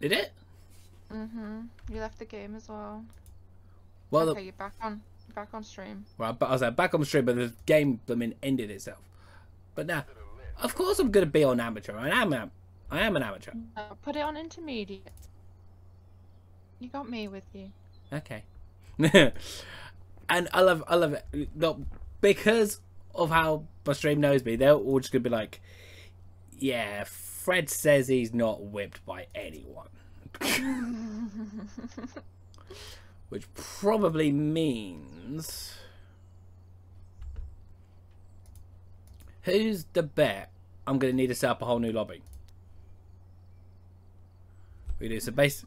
Did it? Mm-hmm. You left the game as well. Well, okay, the, you're back on back on stream. well, I was like, back on stream, but the game, I mean, ended itself. But now, of course, I'm gonna be on amateur. I am, am I am an amateur. Uh, put it on intermediate. You got me with you. Okay. and I love, I love it. Not because of how my stream knows me. They're all just gonna be like, "Yeah, Fred says he's not whipped by anyone," which probably means who's the bet? I'm gonna need to set up a whole new lobby. We do so base.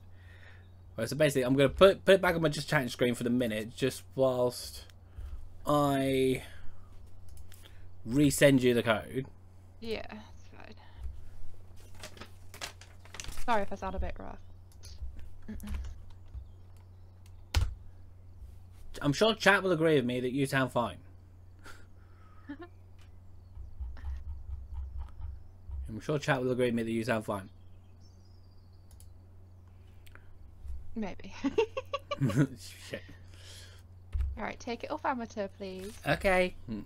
Right, so basically, I'm gonna put put it back on my just chatting screen for the minute, just whilst I resend you the code. yeah, it's fine. Sorry if I sound a bit rough. I'm sure chat will agree with me that you sound fine. I'm sure chat will agree with me that you sound fine. Maybe. Shit. Alright, take it off amateur, please. Okay. Hmm.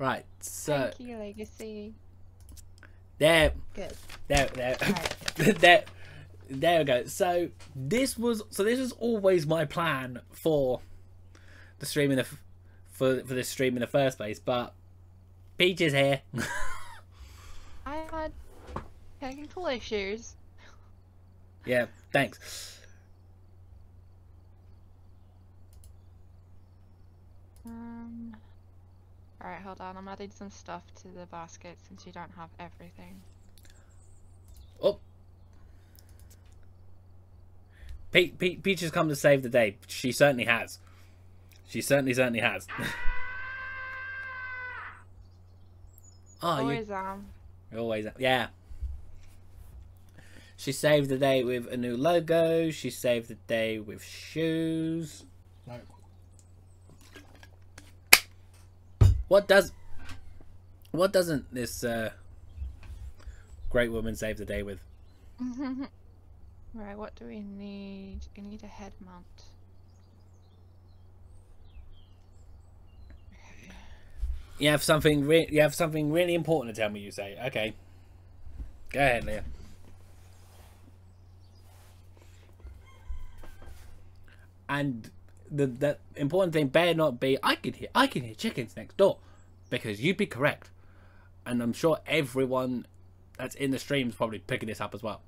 Right. So Thank you, Legacy. There, Good. there, there, Right. there, there we go. So this was so this was always my plan for the stream in the for for this stream in the first place, but Peach is here. I had technical issues. yeah, thanks. Um. Alright, hold on. I'm adding some stuff to the basket since you don't have everything. Oh. Pe- Pe- Peach has come to save the day. She certainly has. She certainly, certainly has. oh, you Always am. always, yeah. She saved the day with a new logo. She saved the day with shoes. What does? What doesn't this uh, great woman save the day with? right, what do we need? We need a head mount. You have something. Re- you have something really important to tell me. You say, okay. Go ahead, Leah. And the the important thing better not be I can hear I can hear chickens next door, because you'd be correct, and I'm sure everyone that's in the stream is probably picking this up as well.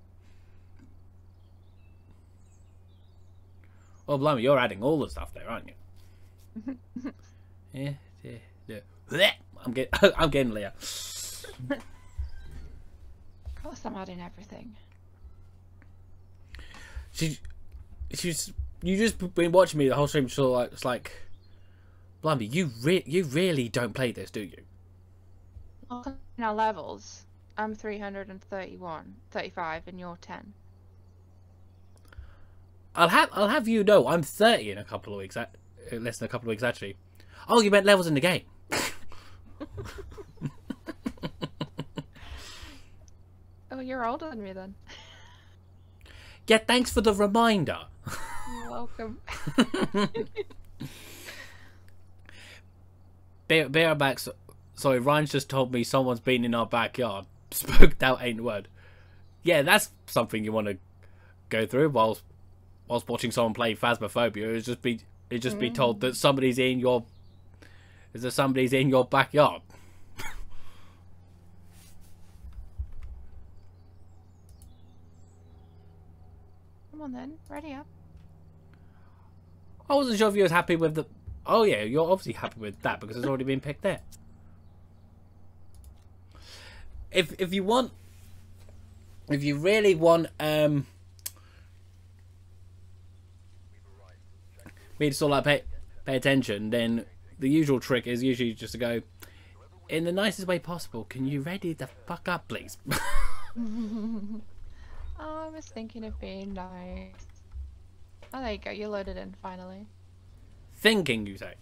Well, blimey, you're adding all the stuff there, aren't you? yeah, yeah, yeah. Blech! I'm getting, I'm getting Leah. Of course, I'm adding everything. She, she's, you just been watching me the whole stream. So like, it's like, blimey, you re- you really don't play this, do you? Now levels. I'm 331, 35, and you're 10. I'll have, I'll have you know, I'm 30 in a couple of weeks. uh, Less than a couple of weeks, actually. Oh, you meant levels in the game. Oh, you're older than me then. Yeah, thanks for the reminder. You're welcome. Bear, bareback. so- Sorry, Ryan's just told me someone's been in our backyard. Spooked out ain't word. Yeah, that's something you want to go through whilst whilst watching someone play Phasmophobia. Is just be it just be told that mm. somebody's in your is there somebody's in your backyard. Come on then, ready up. I wasn't sure if you was happy with the. Oh yeah, you're obviously happy with that because it's already been picked there. If if you want, if you really want um, me to sort of like pay pay attention, then the usual trick is usually just to go in the nicest way possible. Can you ready the fuck up, please? Oh, I was thinking of being nice. Oh, there you go. You loaded in finally. Thinking, you say.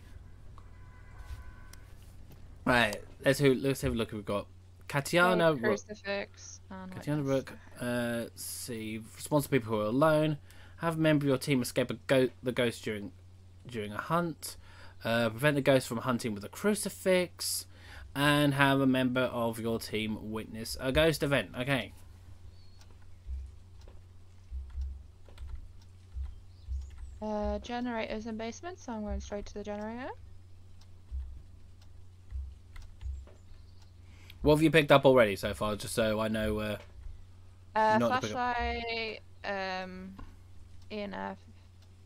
Right, let's who let's have a look. Who we've got Katiana Rook. crucifix. and Katiana. Rook. Uh, see. Respond to people who are alone. Have a member of your team escape a go- the ghost during during a hunt. Uh, prevent the ghost from hunting with a crucifix. And have a member of your team witness a ghost event. Okay. Uh, generators in basements, so I'm going straight to the generator. What have you picked up already so far? Just so I know. Uh, Uh, Not flashlight, um, EMF,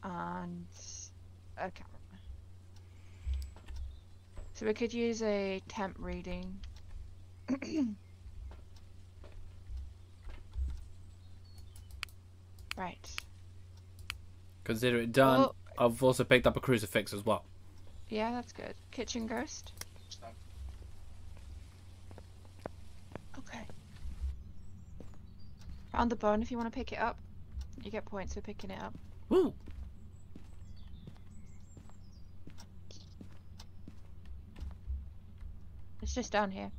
and a camera. So we could use a temp reading. right. Consider it done. Well- I've also picked up a crucifix as well. Yeah, that's good. Kitchen ghost. Okay. Found the bone if you want to pick it up. You get points for picking it up. Woo! It's just down here.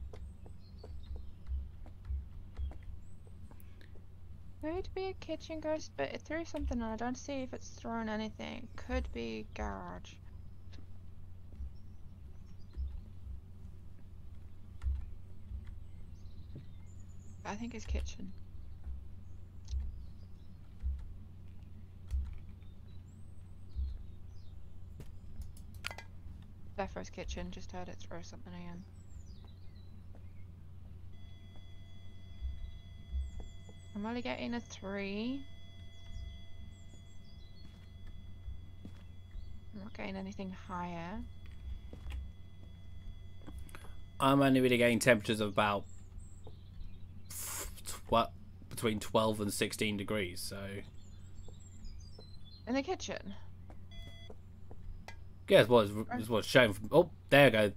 Could be a kitchen ghost, but it threw something and I don't see if it's thrown anything. Could be garage. I think it's kitchen. Defro's kitchen, just heard it throw something again. I'm only getting a three. I'm not getting anything higher. I'm only really getting temperatures of about tw- between 12 and 16 degrees. So In the kitchen. it's what's it's what's shown. From, oh, there we go.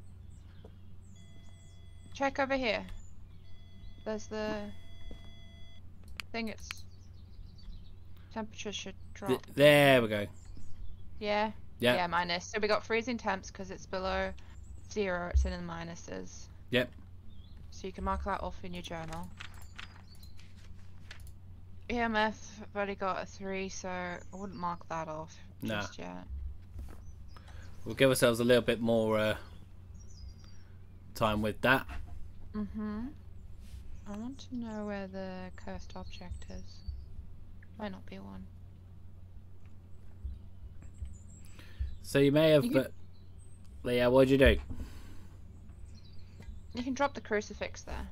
Check over here. There's the thing. It's temperature should drop. Th- there we go. yeah. Yeah. Yeah, minus. So we got freezing temps because it's below zero. It's in the minuses. Yep. So you can mark that off in your journal. EMF, I've already got a three, so I wouldn't mark that off Nah. just yet. We'll give ourselves a little bit more uh, time with that. Mm-hmm. I want to know where the cursed object is. Might not be one. So you may have, You can- but Leah, what'd you do? You can drop the crucifix there.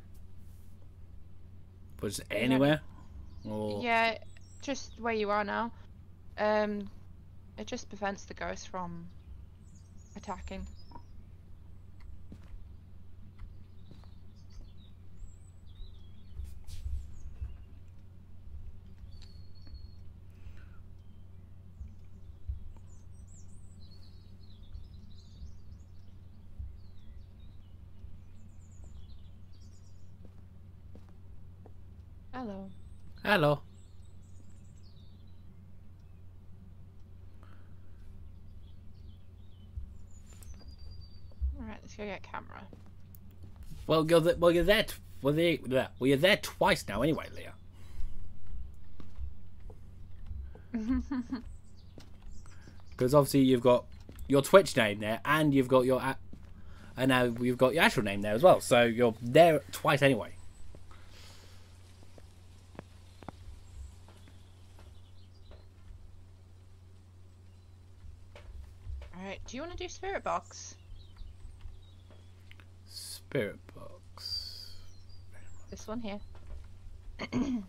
Was it anywhere? Or Yeah, just where you are now. Um, it just prevents the ghost from attacking. Hello. hello. Alright, let's go get camera. Well, you're well, you're there. Well, there, well, you're there twice now, anyway, Leah. Because obviously you've got your Twitch name there, and you've got your, and now you've got your actual name there as well. So you're there twice anyway. Alright, do you want to do spirit box? Spirit box. This one here.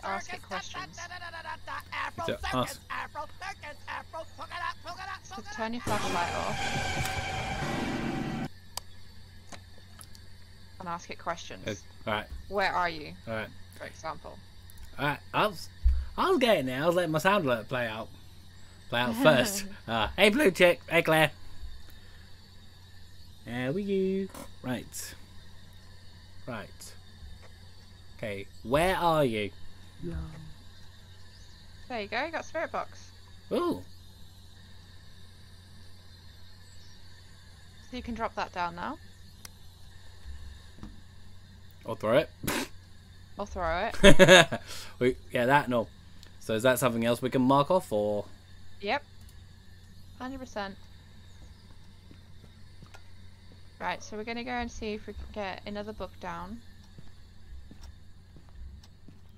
to ask it questions. To ask. So turn your flashlight off. And ask it questions. All right. Where are you? All right. For example. All right. I was, I was getting there. I was letting my sound alert play out. Play out first. Uh, hey, blue chick. Hey, Claire. There we go. Right. Right. Okay, where are you? There you go. You got spirit box, Ooh. so you can drop that down now, I'll throw it. or throw it. we, yeah, that no. So is that something else we can mark off, or Yep. Hundred percent. Right, so we're gonna go and see if we can get another book down.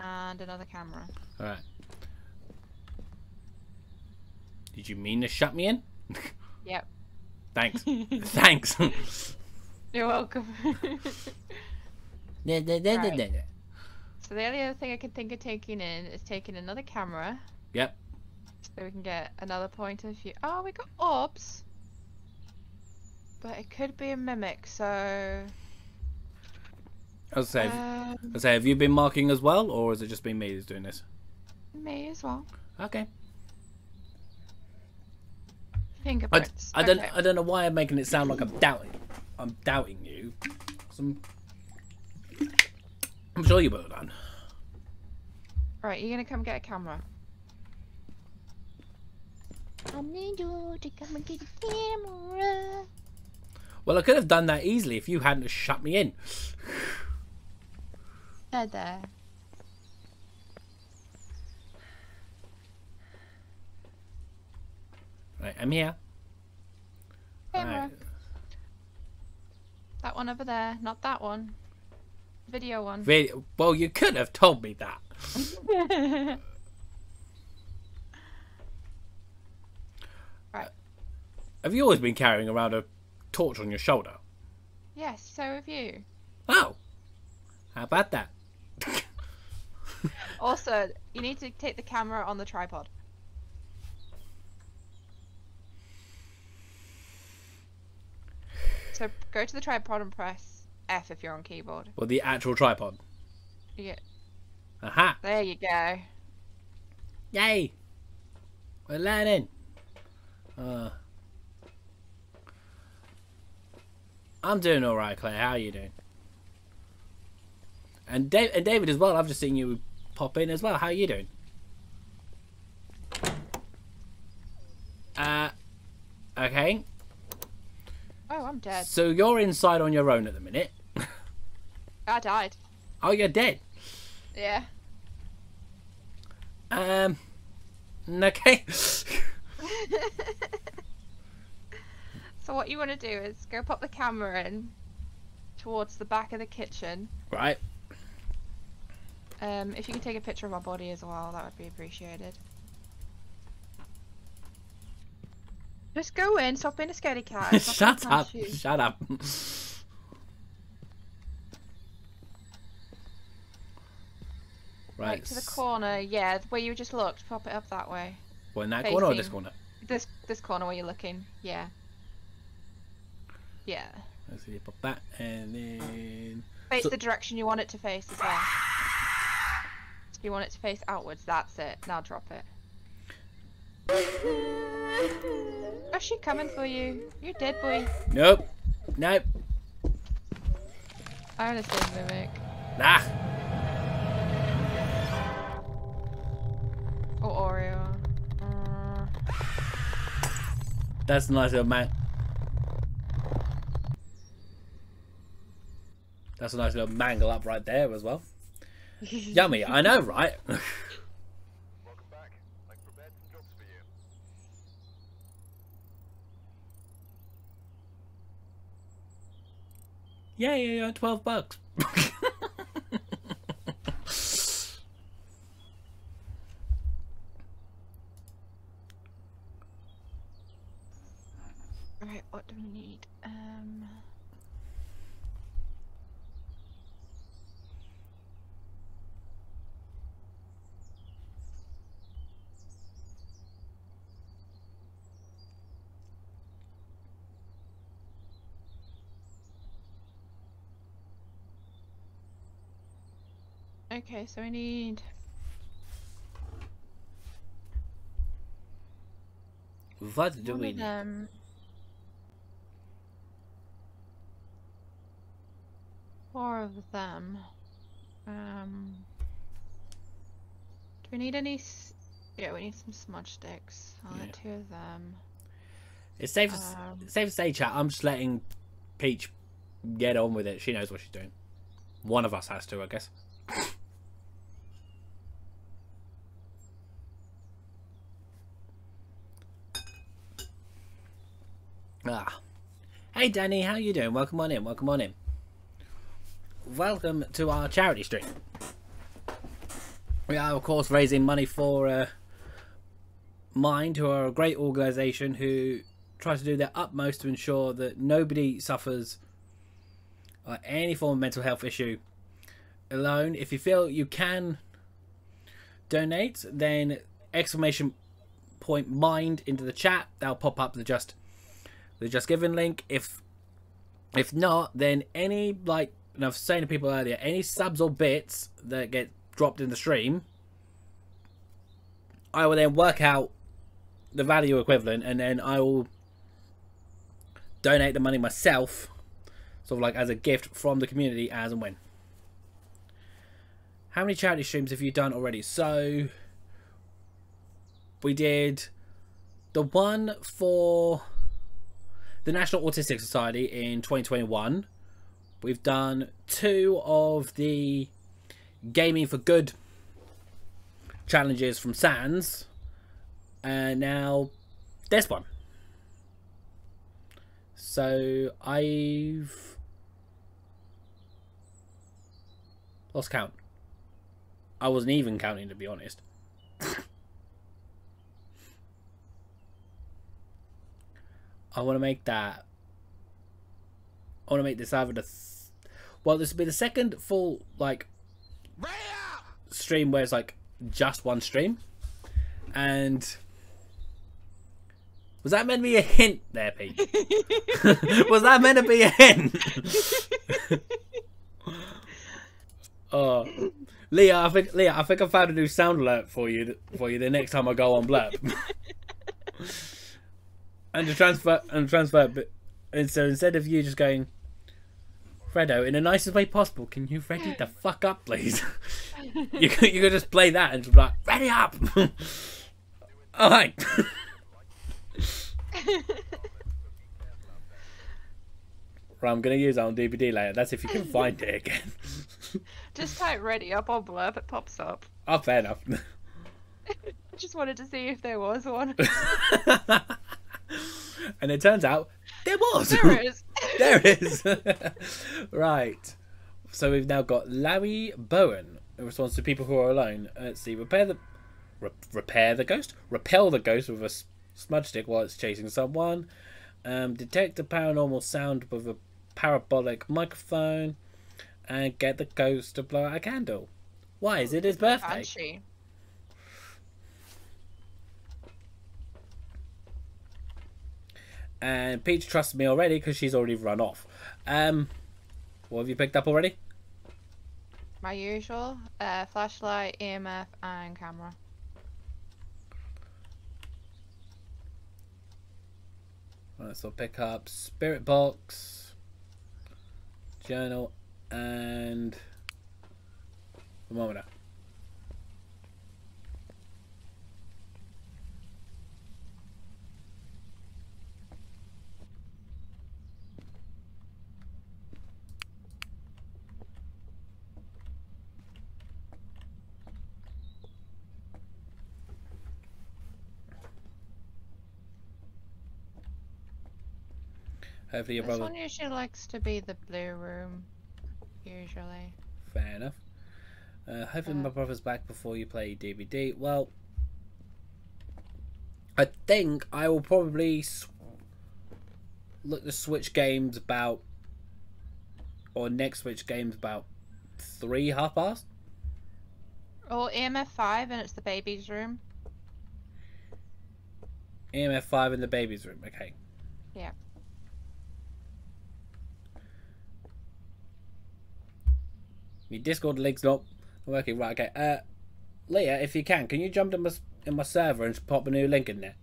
And another camera. all right? Did you mean to shut me in? Yep. Thanks. Thanks. You're welcome. Right. da, da. so the only other thing I can think of taking in is taking another camera. Yep. So we can get another point of view. Oh, we got orbs. But it could be a mimic, so I'll say. um, I'll say. Have you been marking as well, or has it just been me who's doing this? me as well. Okay. I, Fingerprints. I don't. okay. I don't know why I'm making it sound like I'm doubting. I'm doubting you. I'm, I'm sure you will have done. Right, you're gonna come get a camera. I need you to come and get a camera. Well, I could have done that easily if you hadn't shut me in. There, there. Right, I'm here. Camera. Right. That one over there, not that one. Video one. Video. Well, you could have told me that. Right. Uh, have you always been carrying around a torch on your shoulder? yes, so have you. Oh. How about that? Also, you need to take the camera on the tripod. So go to the tripod and press F if you're on keyboard. Well, the actual tripod. Yeah. Aha. there you go. Yay. We're learning. Uh, I'm doing all right, Claire. How are you doing? And, Dave, and David as well. I've just seen you pop in as well. How are you doing? Uh, okay. Oh, I'm dead. So you're inside on your own at the minute. I died. Oh, you're dead. Yeah. Um. Okay. so what you want to do is go pop the camera in towards the back of the kitchen. right. Um, if you could take a picture of our body as well, that would be appreciated. Just go in, stop being a scaredy cat. Shut up. Shut up. Right, to the corner, yeah, where you just looked. Pop it up that way. Well, in that corner or this corner? This this corner where you're looking. Yeah. Yeah. Let's see, pop that, and then Face So- the direction you want it to face as well. You want it to face outwards. That's it. Now drop it. Oh, she coming for you. You're dead, boy. nope, nope, I understand, mimic. nah. Or Oreo. Uh, That's a nice little man. That's a nice little mangle up right there as well. Yummy, I know, right? Welcome back. I've prepared some jobs for you. yeah, yeah, yeah, twelve bucks. right, what do we need? Um. Okay, so we need. What do one we need? them. Four of them. Um. Do we need any? S- yeah, we need some smudge sticks. I'll Yeah. two of them. It's safe to, Um, safe to say, chat. I'm just letting Peach get on with it. She knows what she's doing. One of us has to, I guess. Ah. Hey Danny, how you doing? Welcome on in. Welcome on in. Welcome to our charity stream. We are, of course, raising money for uh, Mind, who are a great organisation who try to do their utmost to ensure that nobody suffers uh, any form of mental health issue alone. If you feel you can donate, then exclamation point mind into the chat. That'll pop up the just the JustGiving link. If if not, then any like and I was saying to people earlier, any subs or bits that get dropped in the stream, I will then work out the value equivalent and then I will donate the money myself, sort of like as a gift from the community as and when. How many charity streams have you done already? So we did the one for the National Autistic Society in 2021. We've done two of the Gaming for Good challenges from Sans. And now this one. So I've lost count. I wasn't even counting to be honest. I want to make that. I want to make this either the. Th- well, this will be the second full like stream where it's like just one stream, and was that meant to be a hint there, Pete? was that meant to be a hint? oh, Leah, I think Leah, I think I found a new sound alert for you for you the next time I go on Blerp. and to transfer and transfer, but and so instead of you just going, Fredo, in the nicest way possible, can you ready the fuck up, please? you could you could just play that and just be like, ready up. All right. right, I'm gonna use that on DVD later. That's if you can find it again. Just type ready up on Blerp, it pops up. Oh, fair enough. I just wanted to see if there was one. and it turns out there was. there is. there is. right. So we've now got Larry Bowen in response to people who are alone. Let's see. Repair the re- repair the ghost. Repel the ghost with a smudge stick while it's chasing someone. Um, detect a paranormal sound with a parabolic microphone, and get the ghost to blow out a candle. Why is it his birthday? And Peach trusts me already because she's already run off. Um, what have you picked up already? My usual. Uh, flashlight, EMF, and camera. Right, so pick up Spirit Box, Journal, and Thermometer. Hopefully your This brother. one usually likes to be the blue room. Usually. Fair enough. Uh, hopefully my Uh, brother's back before you play DVD. Well, I think I will probably look to switch games about, or next switch games about three half past. Oh, EMF 5 and it's the baby's room. EMF five in the baby's room. Okay. Yeah. My Discord link's not Working right. Okay. Uh, Leah, if you can, can you jump in my in my server and pop a new link in there?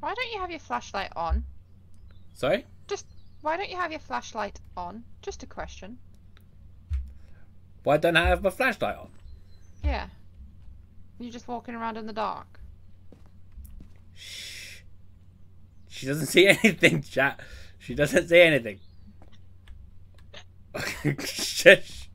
Why don't you have your flashlight on? Sorry. Just why don't you have your flashlight on? Just a question. Why don't I have my flashlight on? Yeah. You're just walking around in the dark. Shh. She doesn't see anything, chat. She doesn't see anything. Shush.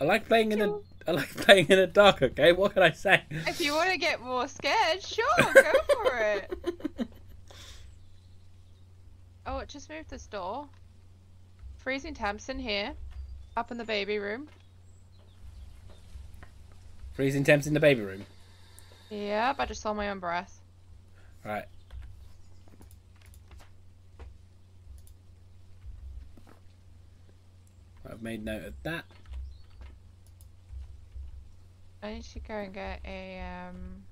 I like playing in the I like playing in the dark. Okay, what can I say? If you want to get more scared, sure, go for it. Oh, it just moved this door. Freezing temps in here. Up in the baby room. Freezing temps in the baby room. Yep, I just saw my own breath. Right. I've made note of that. I need to go and get a um,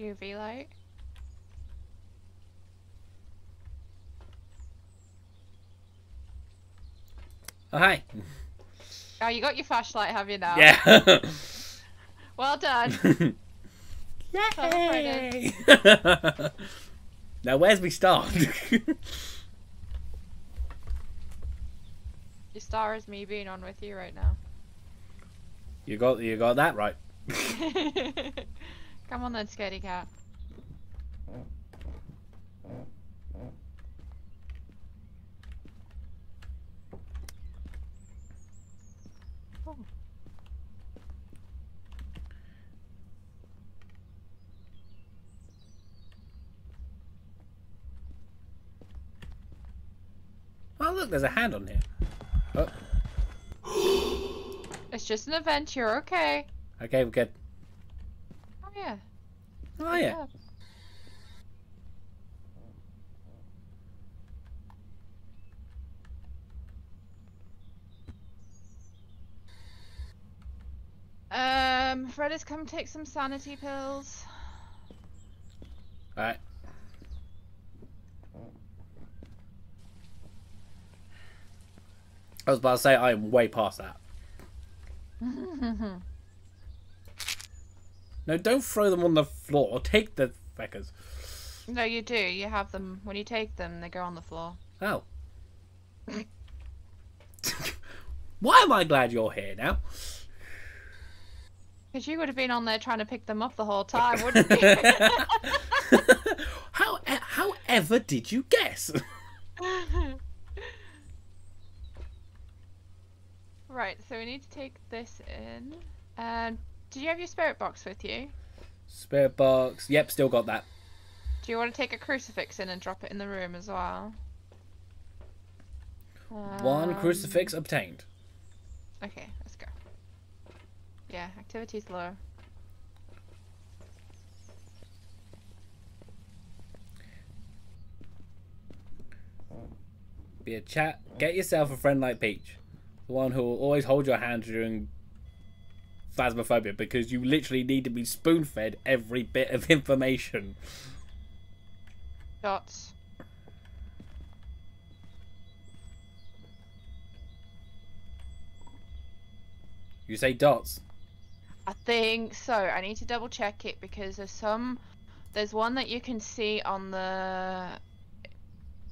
UV light. Oh hi. Oh, you got your flashlight, have you now? Yeah. Well done. Yay! now where's we start? Your star is me being on with you right now. you got you got that right. Come on then, scaredy cat. Oh. Oh look, there's a hand on here. Oh, It's just an event, you're okay. Okay, we're good. Oh yeah. Oh yeah. Yeah. Um, Fred has come take some sanity pills. Alright. I was about to say I am way past that. No, don't throw them on the floor. Take the feckers. no, you do. You have them. When you take them, they go on the floor. Oh. Why am I glad you're here now? Because you would have been on there trying to pick them up the whole time, wouldn't you? How, however, did you guess? right, so we need to take this in. And did you have your spirit box with you? Spirit box. Yep, still got that. Do you want to take a crucifix in and drop it in the room as well? One Um, crucifix obtained. Okay, let's go. Yeah, activity's low. Be a chat. Get yourself a friend like Peach. The one who will always hold your hand during Phasmophobia because you literally need to be spoon fed every bit of information. Dots. You say dots. I think so. I need to double check it because there's some. There's one that you can see on the.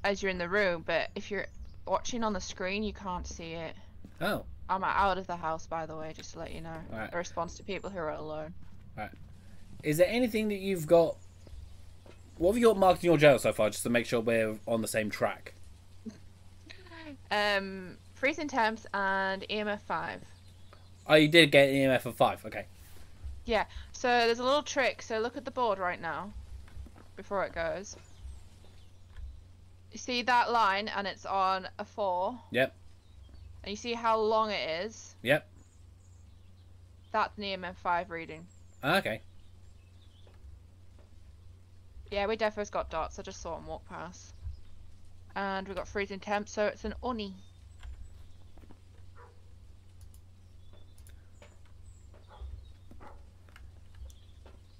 as you're in the room, but if you're watching on the screen, you can't see it. Oh, I'm out of the house, by the way, just to let you know. Alright. A response to people who are alone. Right. is there anything that you've got? What have you got marked in your journal so far, just to make sure we're on the same track? Um, freezing temps and EMF five. Oh, you did get an EMF of five. Okay. Yeah. So there's a little trick. So look at the board right now, before it goes. You see that line, and it's on a four. Yep. And you see how long it is. Yep. That's an EMF five reading. Ah, Okay. Yeah, we definitely got dots. I just saw him walk past. And we got freezing temp, so it's an Oni.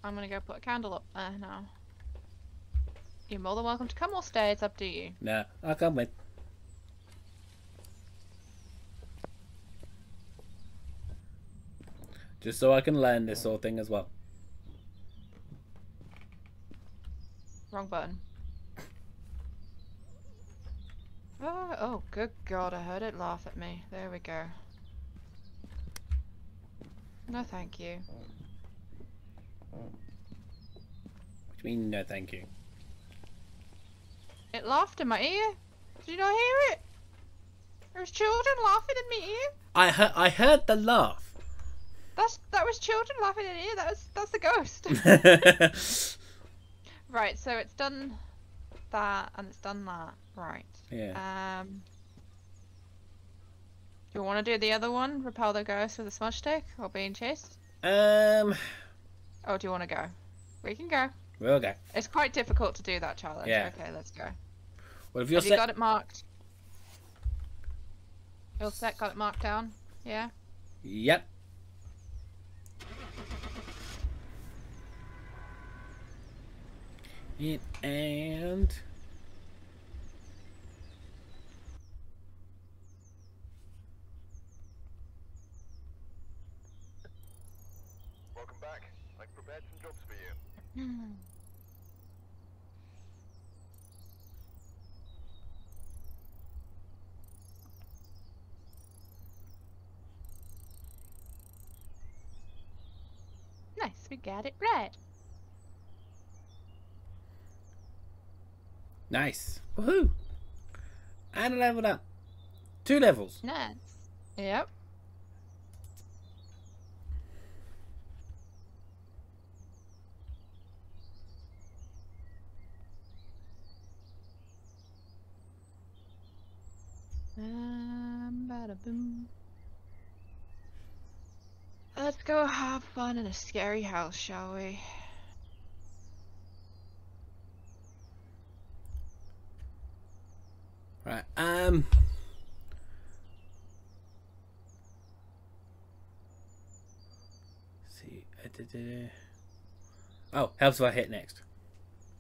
I'm gonna go put a candle up there now. You're more than welcome to come or stay, it's up to you. Nah, I'll come with. Just so I can learn this sort of thing as well. Wrong button. Oh, oh, good god, I heard it laugh at me. There we go. No, thank you. What do you mean, no thank you? It laughed in my ear. Did you not hear it? There's children laughing in my ear. I heard, I heard the laugh. That's that was children laughing in here. That was that's the ghost. right, so it's done that and it's done that. Right. yeah. Um. Do you want to do the other one? Repel the ghost with a smudge stick or being chased? Um. Or do you want to go? We can go. We'll go. It's quite difficult to do that challenge. Yeah. Okay, let's go. Well, if you're Have you got it marked? All set? Got it marked down? Yeah. yep. It and Welcome back. I've prepared some jobs for you. Nice, we got it right. Nice. Woohoo! And I leveled up. Two levels. Nice. Yep. Um, bada boom. Let's go have fun in a scary house, shall we? Right. Um. see. uh. Oh, helps if I hit next.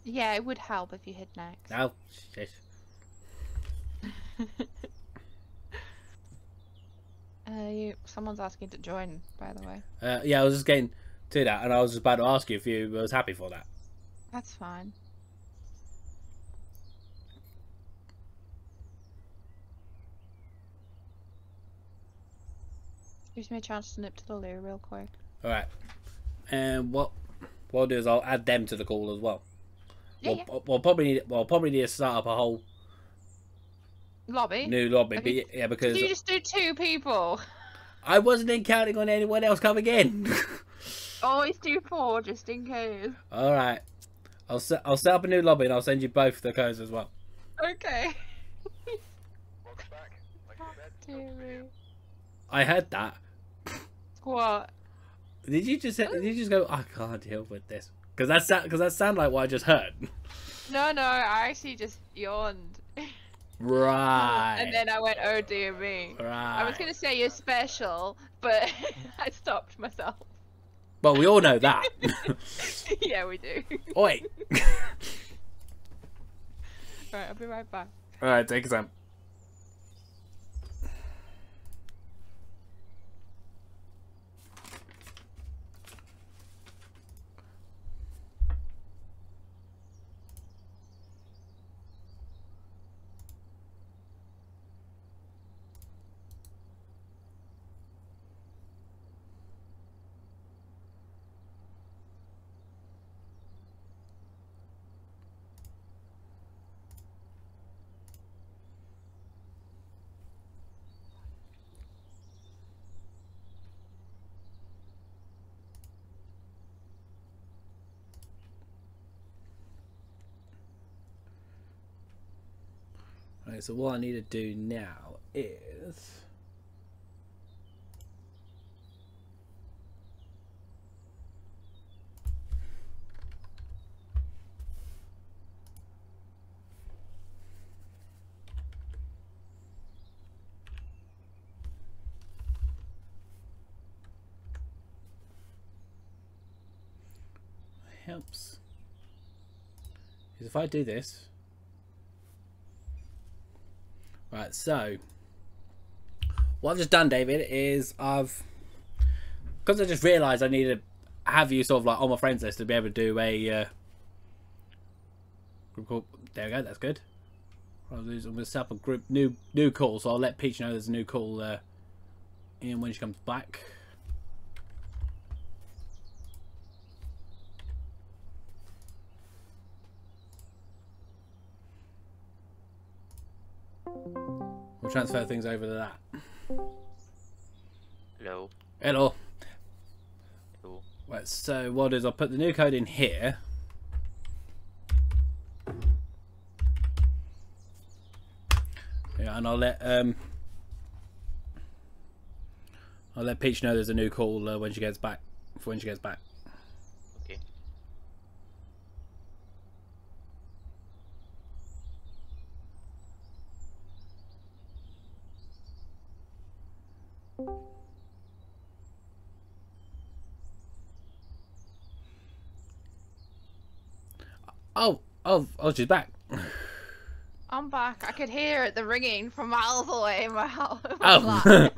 Yeah, it would help if you hit next. Oh, shit. Uh, you, someone's asking to join, by the way. Uh, yeah, I was just getting to that, and I was just about to ask you if you was happy for that. That's fine. Gives me a chance to nip to the loo real quick. All right. And um, what what I'll do is I'll add them to the call as well. Yeah, we'll, yeah. we'll probably need, we'll probably need to start up a whole Lobby. new lobby. Have But you- yeah, because Did you just do two people? I wasn't counting on anyone else coming in. Always do oh, four, just in case. All right. I'll set I'll set up a new lobby and I'll send you both the codes as well. Okay. Welcome back. I heard that. What? Did you just did you just go? I can't deal with this because that's because that sound like what I just heard. No, no, I actually just yawned. Right. And then I went, oh dear me. right. I was gonna say you're special, but I stopped myself. Well, we all know that. yeah, we do. Oi. right, I'll be right back. all right, take your time. Okay, so what I need to do now is... helps. Is if I do this, Right, so what I've just done, David, is I've because I just realised I need to have you sort of like on my friends list to be able to do a uh, group call. There we go. That's good. I'm going to set up a group new new call, so I'll let Peach know there's a new call uh, in when she comes back. Transfer things over to that. Hello. Hello. Hello. Right, so what is I'll put the new code in here. Yeah, and I'll let um I'll let Peach know there's a new call uh, when she gets back. For when she gets back. Oh, oh, oh, she's back. I'm back. I could hear the ringing from miles away in my house. Oh.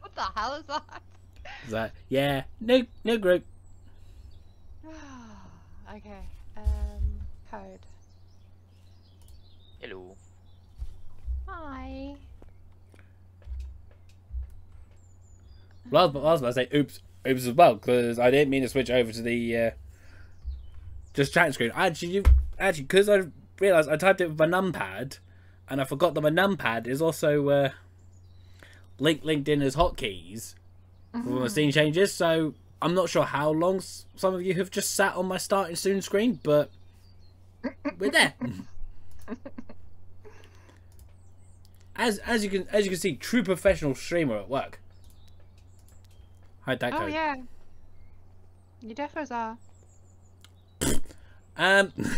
what the hell is that? Is that yeah? New new group. okay. Um, code. Hello. Hi. Well, I was, I was about to say oops, oops as well because I didn't mean to switch over to the uh, just chat screen. Actually, you actually because I realised I typed it with my numpad, and I forgot that my numpad is also uh, linked linked in as hotkeys for my scene changes. So I'm not sure how long s- some of you have just sat on my starting soon screen, but we're there. as as you can as you can see, true professional streamer at work. Hide that Oh code. yeah. You defos are. Um.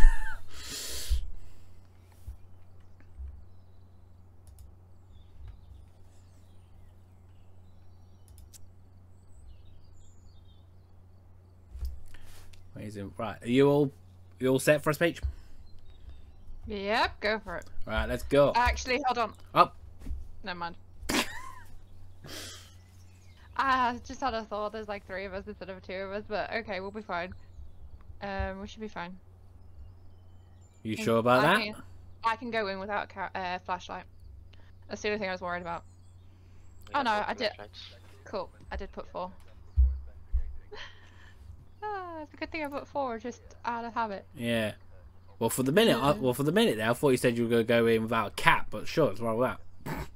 Amazing. Right, are you all you all set for a speech? Yep. Go for it. Right, let's go. Actually, hold on. Up. Never mind. I just had a thought. There's like three of us instead of two of us, but okay, we'll be fine. Um, we should be fine. You sure about I that? Can, I can go in without a ca- uh, flashlight. That's the only thing I was worried about. We Oh, no, I did- Cool. I did put four. Ah, it's a good thing I put four, just out of habit. Yeah. Well, for the minute, I, well, for the minute there, I thought you said you were going to go in without a cap, but sure, it's wrong with that.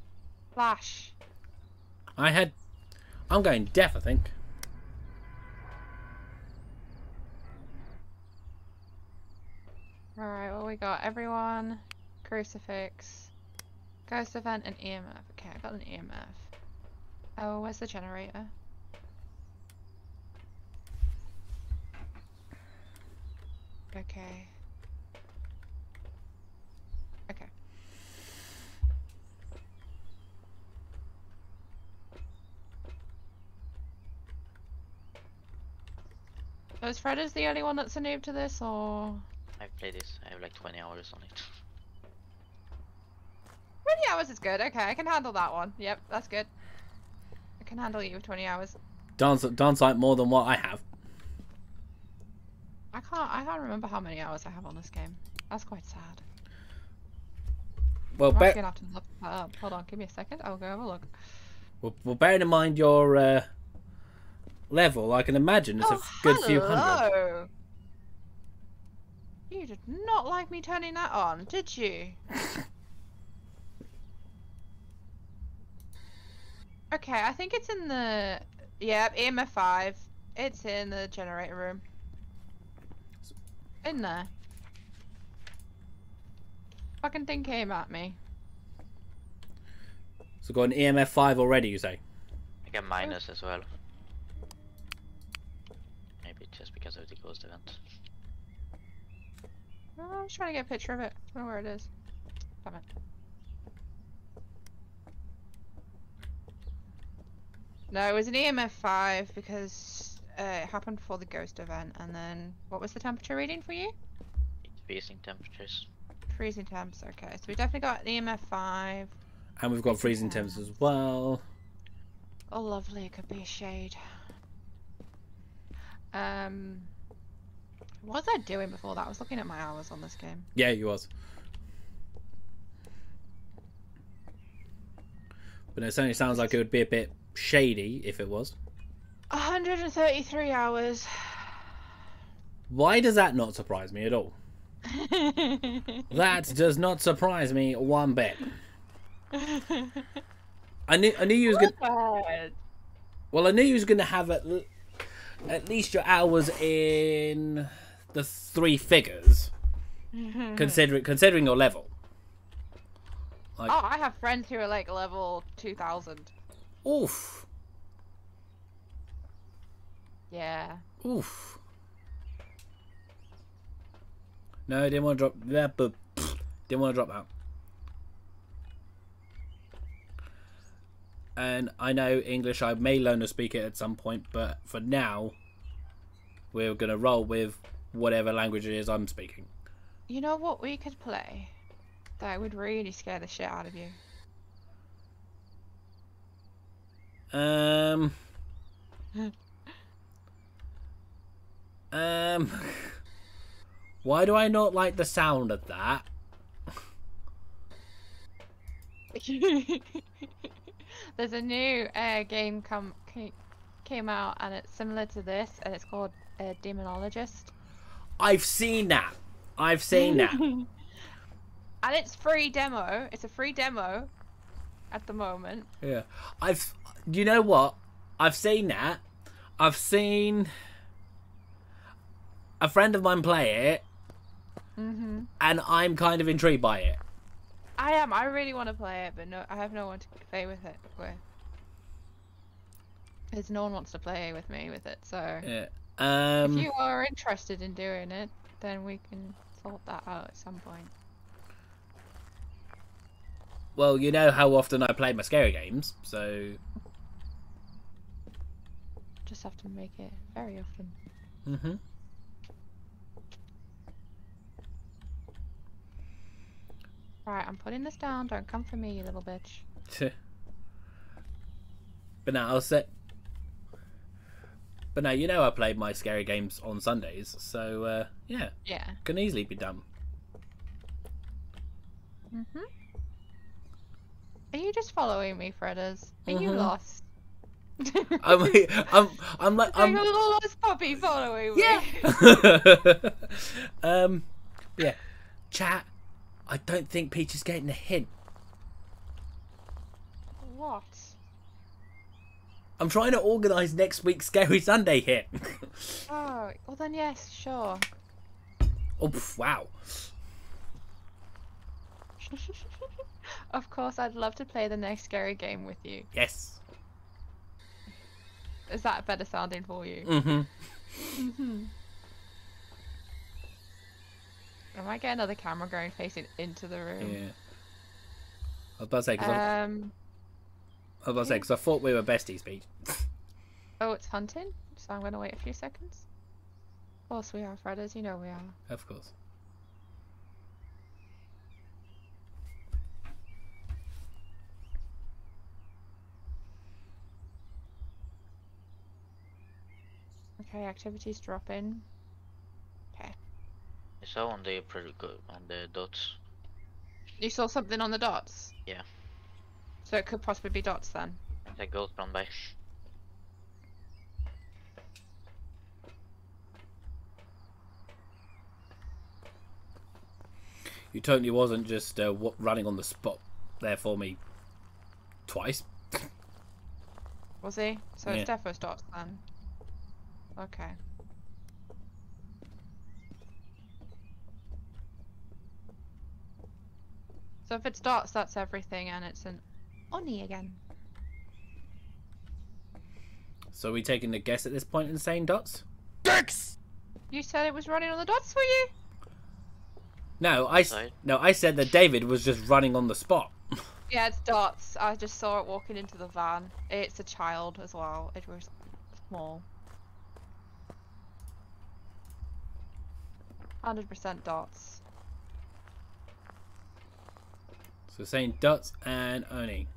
Flash. I had. I'm going deaf, I think. Alright, well we got everyone, crucifix, ghost event, and EMF. Okay, I got an EMF. Oh, where's the generator? Okay. Okay. So is Fred is the only one that's a noob to this, or...? I've played this. I have like 20 hours on it. 20 hours is good. Okay, I can handle that one. Yep, that's good. I can handle you with 20 hours. Dance, dance like more than what I have. I can't. I can't remember how many hours I have on this game. That's quite sad. Well, bear, gonna have to look that up. Hold on, give me a second. I'll go have a look. well, well, bearing in mind your uh, level, I can imagine it's oh, a good few hundred. hello. You did not like me turning that on, did you? okay, I think it's in the. Yeah, EMF 5. It's in the generator room. In there. Fucking thing came at me. So got an EMF five already, you say? I got minus as well. Maybe just because of the ghost event. Oh, I was trying to get a picture of it. I don't know where it is. Damn it. No, it was an EMF 5 because uh, it happened before the ghost event, and then what was the temperature reading for you? It's freezing temperatures. Freezing temps. Okay, so we definitely got the EMF five. And we've got freezing temps as well. Oh, lovely. It could be a shade. Um, what was I doing before that? I was looking at my hours on this game. Yeah, you was. But it certainly sounds like it would be a bit shady if it was. 133 hours. Why does that not surprise me at all? That does not surprise me one bit. I knew I knew you was gonna Bad. well I knew you was gonna have at, l- at least your hours in the three figures, considering considering your level. Oh, I have friends who are like level 2000. Oof, Yeah. oof. No, I didn't want to drop that, but didn't want to drop that. And I know English. I may learn to speak it at some point, but for now, we're gonna roll with whatever language it is I'm speaking. You know what we could play? That would really scare the shit out of you. Um. um. Why do I not like the sound of that? There's a new uh, game come came out and it's similar to this and it's called uh, Demonologist. I've seen that. I've seen that. and it's free demo. It's a free demo at the moment. Yeah. I've. You know what? I've seen that. I've seen a friend of mine play it, hmm and I'm kind of intrigued by it. I am. I really want to play it, but no, I have no one to play with it with. Because no one wants to play with me with it. So Yeah. if Um. you are interested in doing it, then we can sort that out at some point. Well, you know how often I play my scary games, so. Just have to make it very often. hmm Right, I'm putting this down. Don't come for me, you little bitch. but now I'll set. But now you know I played my scary games on Sundays, so uh, yeah, Yeah. can easily be done. Mhm. Are you just following me, Fredders? Are you Mhm. lost? I'm, I'm, I'm like, Like I'm, a little lost puppy following me. yeah. um, yeah, chat. I don't think Peach is getting a hint. what? I'm trying to organise next week's Scary Sunday hit. Oh, well then yes, sure. oh, wow. of course, I'd love to play the next scary game with you. Yes. Is that a better sounding for you? Mm-hmm. mm-hmm. I might get another camera going facing into the room. Yeah. I was about to say, because I, Um. I was about to say, 'cause I thought we were besties, Peach. Oh, it's hunting, so I'm gonna wait a few seconds. Of course we are, Fredders. You know we are. Of course. Okay, activities dropping. I saw on the pro- go- on the dots. You saw something on the dots? Yeah. So it could possibly be dots then. That ghost run by. You totally wasn't just uh, wa- running on the spot there for me twice. Was he? So Yeah. it's defo dots then. Okay. So if it starts, that's everything, and it's an Oni again. So are we taking the guess at this point and saying dots? Dots. You said it was running on the dots, for you? No, I no I said that David was just running on the spot. yeah, it's dots. I just saw it walking into the van. It's a child as well. It was small. 100% dots. So saying Dots and Oni.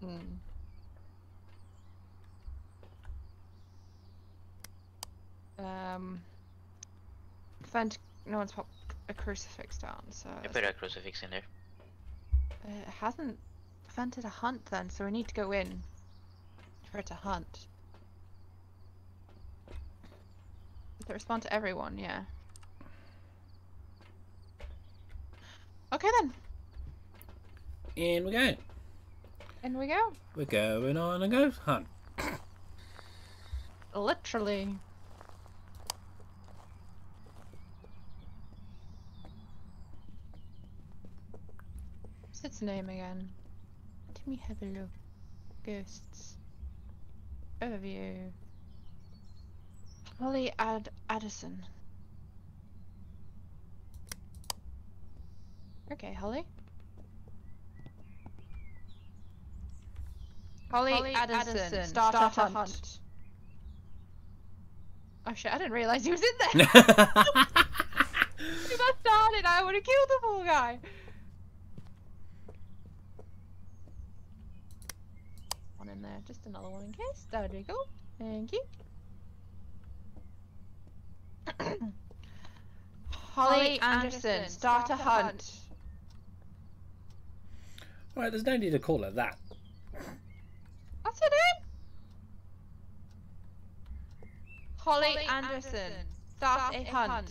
Hmm. Um. Fent. No one's popped a crucifix down, so I put a crucifix in there. uh, it hasn't vented a hunt then, so we need to go in for it to hunt. Does it respond to everyone? Yeah. Okay then. In we go. In we go. We're going on a ghost hunt. Literally. What's its name again? Let me have a look. Ghosts. Overview. Holly Ad Addison. Okay, Holly. Holly, Holly Addison, Addison, start, start a hunt. hunt. Oh shit, I didn't realise he was in there. If I started, I would have killed the poor guy. One in there, just another one in case. There we go. Thank you. Holly Anderson, start a hunt. Alright, there's no need to call her that. What's her name? Holly, Holly Anderson, Anderson, start, start a a hunt. hunt.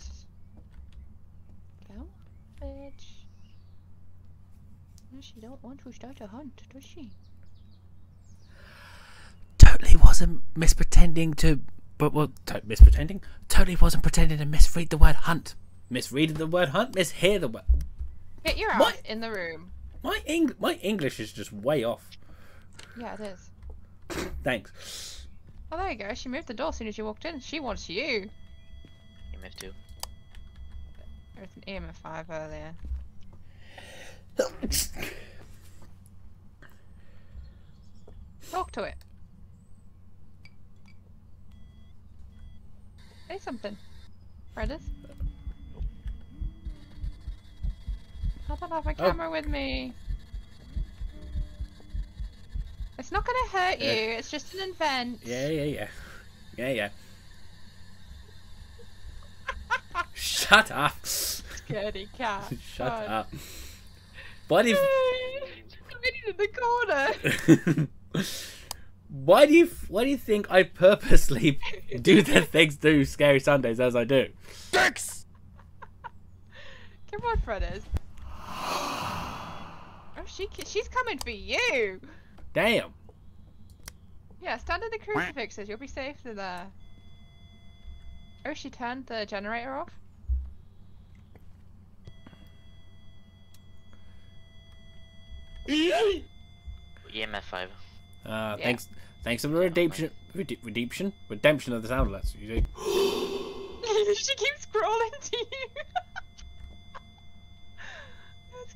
Go, bitch. No, she don't want to start a hunt, does she? Totally wasn't mispretending to. But what? To- mispretending? Totally wasn't pretending to misread the word hunt. Misreading the word hunt? Mishear the word. Get your ass in the room. My, Eng- my English is just way off. Yeah, it is. Thanks. Oh, there you go. She moved the door as soon as you walked in. She wants you. EMF2. There was an EMF5 earlier. Talk to it. Say something. Brothers. I don't have my Oh. camera with me. It's not gonna hurt you, it's just an event. Yeah, yeah, yeah. Yeah, yeah. Shut up. Scaredy cat. Shut God. up. Why do you. Hiding in the corner. Why do you why do you think I purposely do the things do Scary Sundays as I do? Dicks! Come on, Fredders. Oh, she she's coming for you. Damn. Yeah, stand in the crucifixes. You'll be safe there. Oh, she turned the generator off. EMF5. Uh, Yeah. thanks thanks for the redemption redemption redemption of the sound alerts. You see. she keeps crawling to you.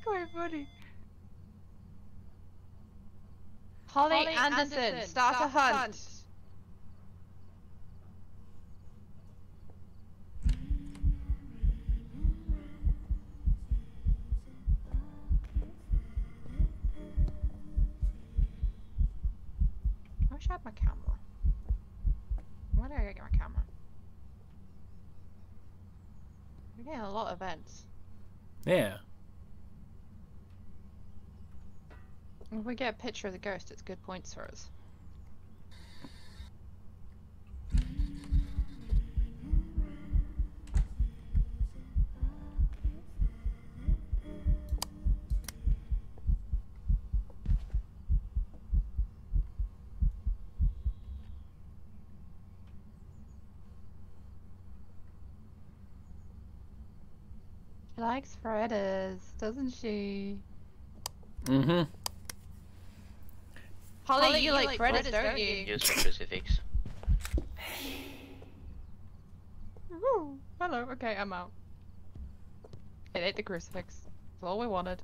That's quite funny. Holly, Holly Anderson, Anderson, start, a start a hunt. hunt. I wish I had my camera. Why did I get my camera? We're getting a lot of events. Yeah. If we get a picture of the ghost, it's good points for us. She likes Fredders, doesn't she? Mm-hmm. Holly, you, like, Fredders, don't you? Use the crucifix. Woo. Hello. Okay, I'm out. It ate the crucifix. That's all we wanted.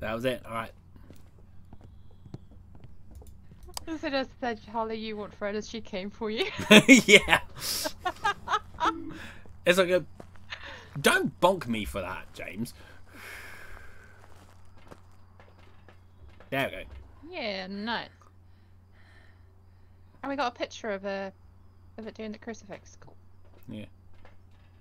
That was it. Alright. So just said, Holly, you want Fred as she came for you. yeah. It's like a. Don't bonk me for that, James. There we go. Yeah, nice. And we got a picture of a of it doing the crucifix. Cool. Yeah.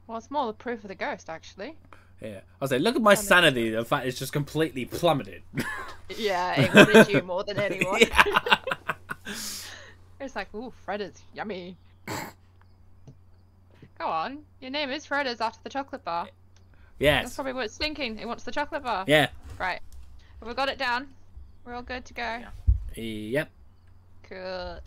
Well, it's more the proof of the ghost, actually. Yeah. I was like, look at my sanity. The fact it's just completely plummeted. Yeah, it wanted you more than anyone. Yeah. It's like, ooh, is yummy. Go on, your name is Fredda's after the chocolate bar. Yes. That's probably what it's thinking. It wants the chocolate bar. Yeah. Right. Have we got it down? We're all good to go. Yeah. Yep. Cool.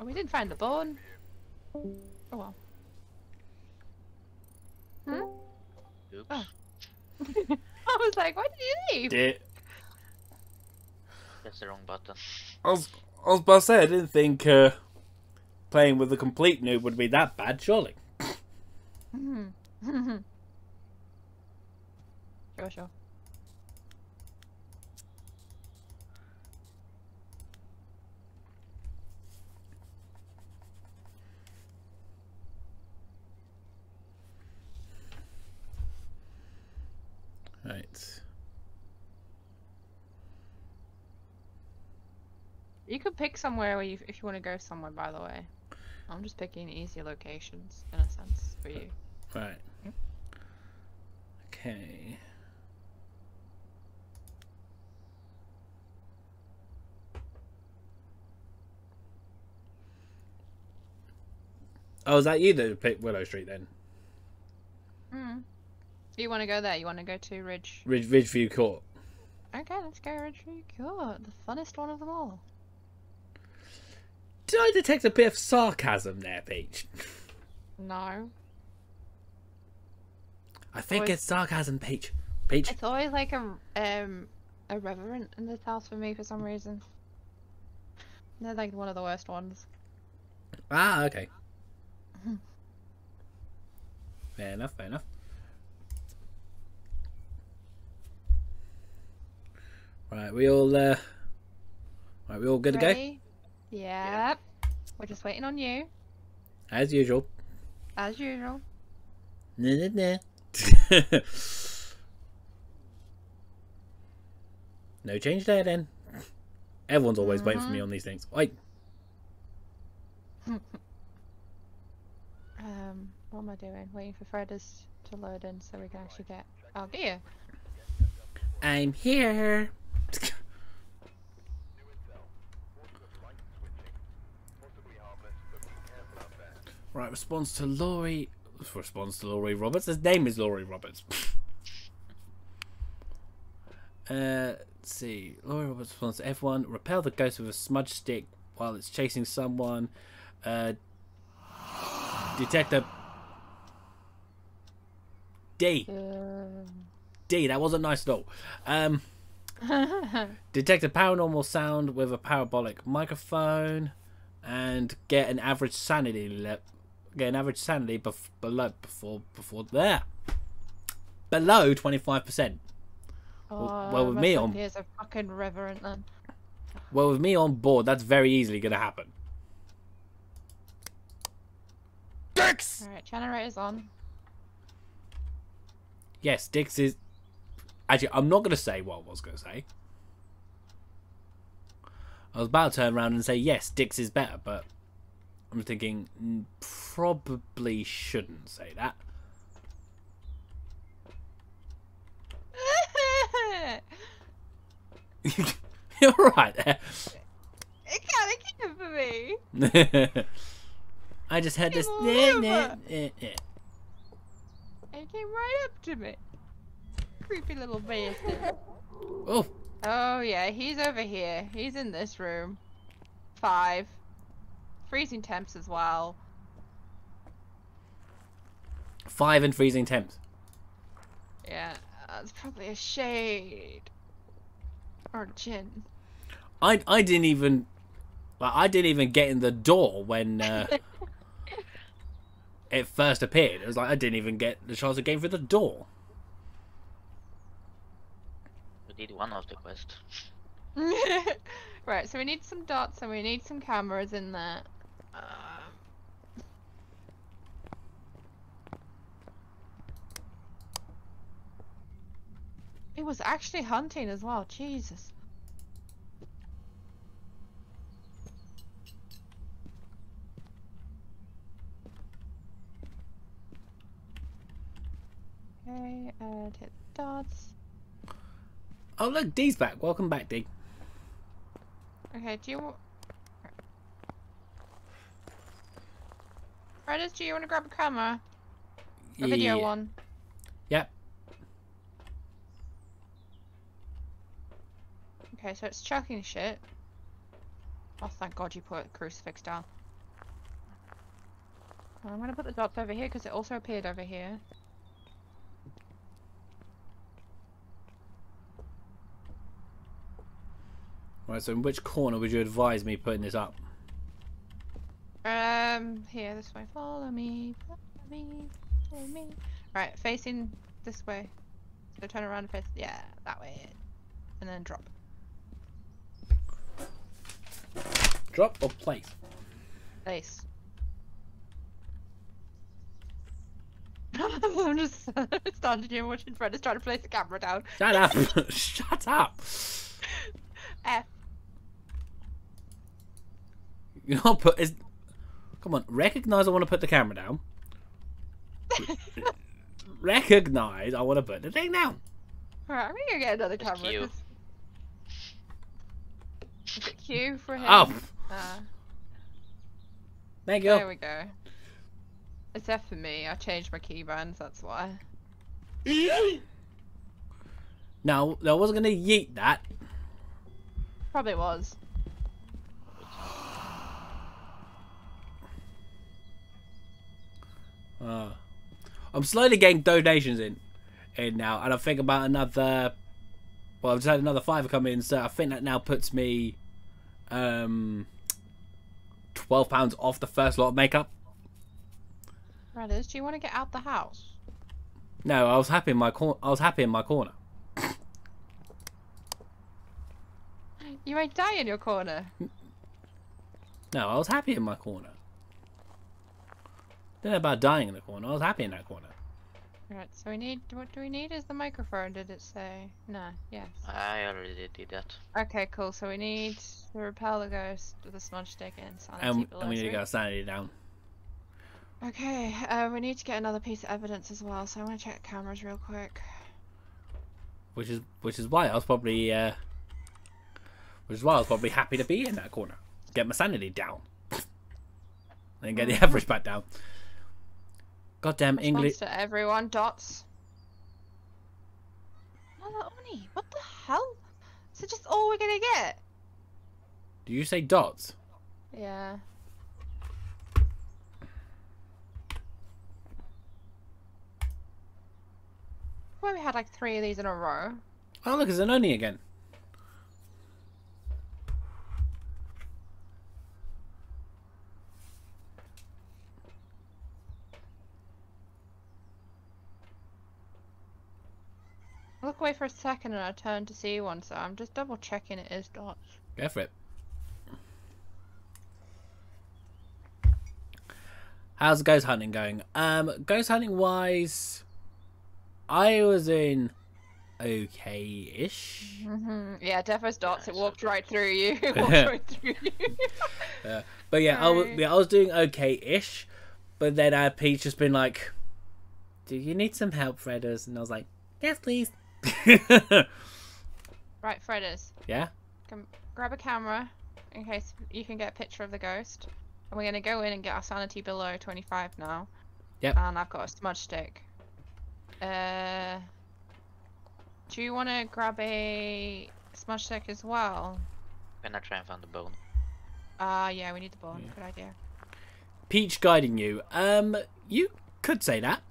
Oh, we didn't find the bone. Oh well. Hmm? Oops. Oh. I was like, why did you leave? Did. That's the wrong button. I was, I was about to say, I didn't think uh, playing with a complete noob would be that bad, surely. Hmm. sure, sure. Right. You could pick somewhere where you, if you want to go somewhere. By the way, I'm just picking easier locations in a sense for you. Right. Okay. Oh, is that you that picked Willow Street then? Hmm. You want to go there? You want to go to Ridge? Ridge, Ridgeview Court. Okay, let's go Ridgeview Court, the funnest one of them all. Did I detect a bit of sarcasm there, Peach? No, I think Always- it's sarcasm, Peach. Peach. it's always like a um a reverent in this house for me for some reason. They're like one of the worst ones. Ah, okay. Fair enough, fair enough. Right, we all uh Right, we all good to go? Yep. We're just waiting on you, As usual. as usual. Nah, nah, nah. no change there then. Everyone's always waiting for me on these things. Wait, Um, what am I doing? Waiting for Fredders to load in so we can actually get our gear. I'm here. New intel. Forces are flank switching. Possibly harmless, but be careful out there. Right, response to Laurie. Response to Laurie Roberts. His name is Laurie Roberts. uh, let's see. Laurie Roberts responds to everyone. Repel the ghost with a smudge stick while it's chasing someone. Uh, detector. D. Um, D. That wasn't nice at all. Um, detect a paranormal sound with a parabolic microphone, and get an average sanity le- get an average sanity bef- below before before there below twenty five percent. oh, well, with me on- Here's a fucking reverent then. Well, with me on board, that's very easily going to happen. Dix. Alright, generator's on. Yes, Dix is. Actually, I'm not going to say what I was going to say. I was about to turn around and say yes, Dix is better, but I'm thinking probably shouldn't say that. You're right there. it kind of came for me. I just had this. Nah, nah, nah. It came right up to me. Creepy little bastard. Oh, Oh yeah, he's over here. He's in this room. Five. Freezing temps as well. five and freezing temps. Yeah, that's probably a shade. Or Jinn. I I didn't even like I didn't even get in the door when uh, it first appeared. It was like I didn't even get the chance of getting through the door. We did one of the quests. right, so we need some dots and we need some cameras in there. Uh, It was actually hunting as well. Jesus. Okay, hit dots. Oh look, D's back. Welcome back, D. Okay, do you... Fredders, do you want to grab a camera? A video one. Yep. Okay, so it's chucking shit. Oh, thank God you put crucifix down. I'm gonna put the dots over here because it also appeared over here. Right. So in which corner would you advise me putting this up? Uh, Um, here, this way. Follow me, follow me, follow me. Right, facing this way. So turn around and face. Yeah, that way. And then drop. Drop or place? Place. I'm just standing here watching Fredders trying to place the camera down. Shut up! Shut up! F. You're not put. Is... Come on, recognize I want to put the camera down. recognize I want to put the thing down. Alright, I'm gonna get another It's camera. Q. 'cause- Is it Q for him? Oh, uh, thank there you. we go. It's F for me. I changed my keybinds, that's why. No, I wasn't gonna yeet that. Probably was. Uh, I'm slowly getting donations in, in now, and I think about another. Well, I've just had another fiver come in, so I think that now puts me, um, twelve pounds off the first lot of makeup. Brothers, do you want to get out the house? No, I was happy in my cor- I was happy in my corner. You might die in your corner. No, I was happy in my corner. Don't about dying in the corner. I was happy in that corner. Right, so we need. What do we need? Is the microphone? Did it say? No. Yes. I already did that. Okay, cool. So we need to repel the ghost with a smudge stick and sanity And, and we need to get our sanity down. Okay, uh, we need to get another piece of evidence as well. So I want to check cameras real quick. Which is which is why I was probably uh, which is why I was probably happy to be in that corner. Get my sanity down. and get the average back down. Goddamn English Response to everyone. Dots. Mother Oni, what the hell? Is it just all we're gonna get? Do you say dots? Yeah. Well, we had like three of these in a row. Oh look, it's an Oni again. I look away for a second and I turn to see one, so I'm just double checking it is dots. Go for it. How's ghost hunting going? Um, ghost hunting wise, I was in okay-ish. hmm Yeah, Defo's dots. It walked right through you. It walked right through you. But yeah, I was, yeah, I was doing okay-ish. But then uh, Pete's just been like, "Do you need some help, Fredders?" And I was like, "Yes, please." right, Fredders. yeah. Come, grab a camera in case you can get a picture of the ghost. And we're gonna go in and get our sanity below 25 now. Yep. And I've got a smudge stick. Uh, do you want to grab a smudge stick as well? Gonna try and find the bone. Ah, yeah, we need the bone. Yeah. Good idea. Peach guiding you. Um, you could say that.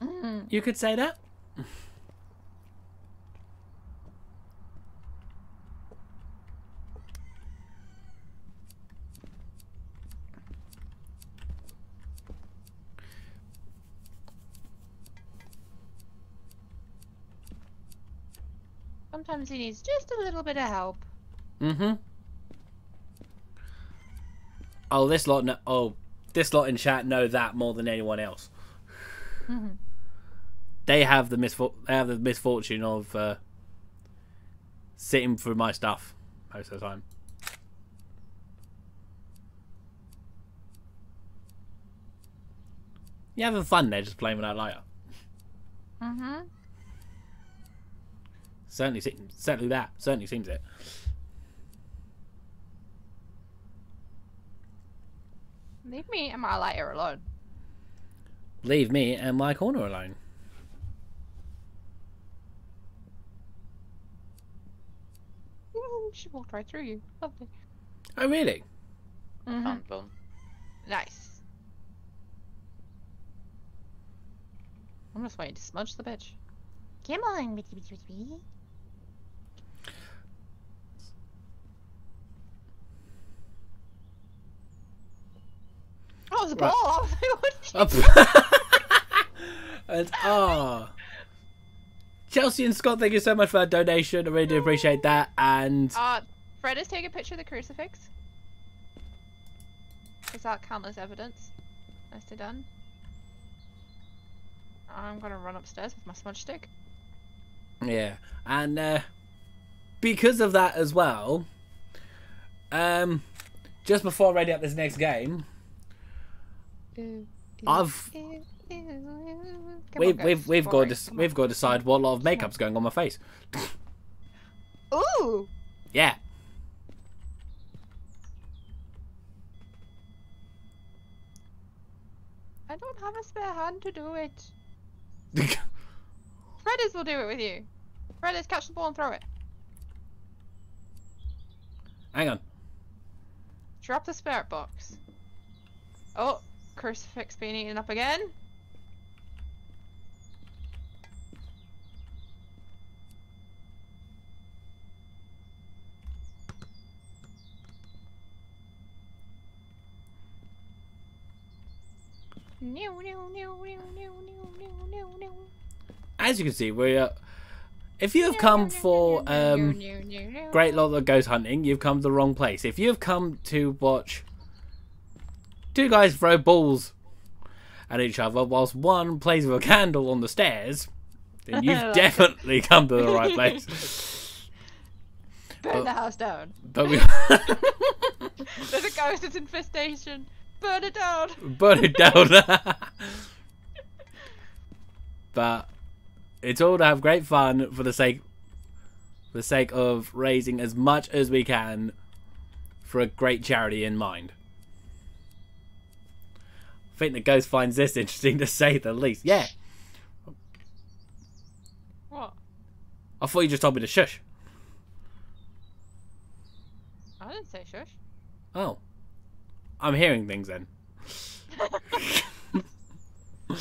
Mm. You could say that. Sometimes he needs just a little bit of help. Mm-hmm. Oh, this lot. Know, oh, this lot in chat know that more than anyone else. Mhm. They have the misfor- They have the misfortune of uh, sitting through my stuff most of the time. You having fun there, just playing with that lighter. Mm-hmm. Certainly, certainly that. Certainly seems it. Leave me and my lighter alone. Leave me and my corner alone. She walked right through you. Lovely. Oh, really? Mhm. Nice. I'm just waiting to smudge the bitch. Come on, bitty bitty bitty. Oh, it's a Right. ball! I was like, what did you Up. and ah. Chelsea and Scott, thank you so much for that donation. I really do appreciate that. And Uh, Fred is taking a picture of the crucifix. Does that count as evidence? Nicely done. I'm gonna run upstairs with my smudge stick. yeah, and uh, because of that as well, um, just before ready up this next game, I've we've we've, we've got to we've got to decide what lot of makeup's going on my face. Ooh! Yeah, I don't have a spare hand to do it. Fredders will do it with you. Fredders, catch the ball and throw it. hang on. Drop the spirit box. Oh, crucifix being eaten up again. As you can see, we are. If you have come for um, Great lot of Ghost Hunting, you've come to the wrong place. If you have come to watch two guys throw balls at each other whilst one plays with a candle on the stairs, then you've Like it. definitely come to the right place. Burn the house down. But we There's a ghost it's infestation. Burn it down. burn it down. but it's all to have great fun for the sake for the sake of raising as much as we can for a great charity in mind. I think the ghost finds this interesting to say the least. Yeah, What? I thought you just told me to shush. I didn't say shush. Oh, I'm hearing things then.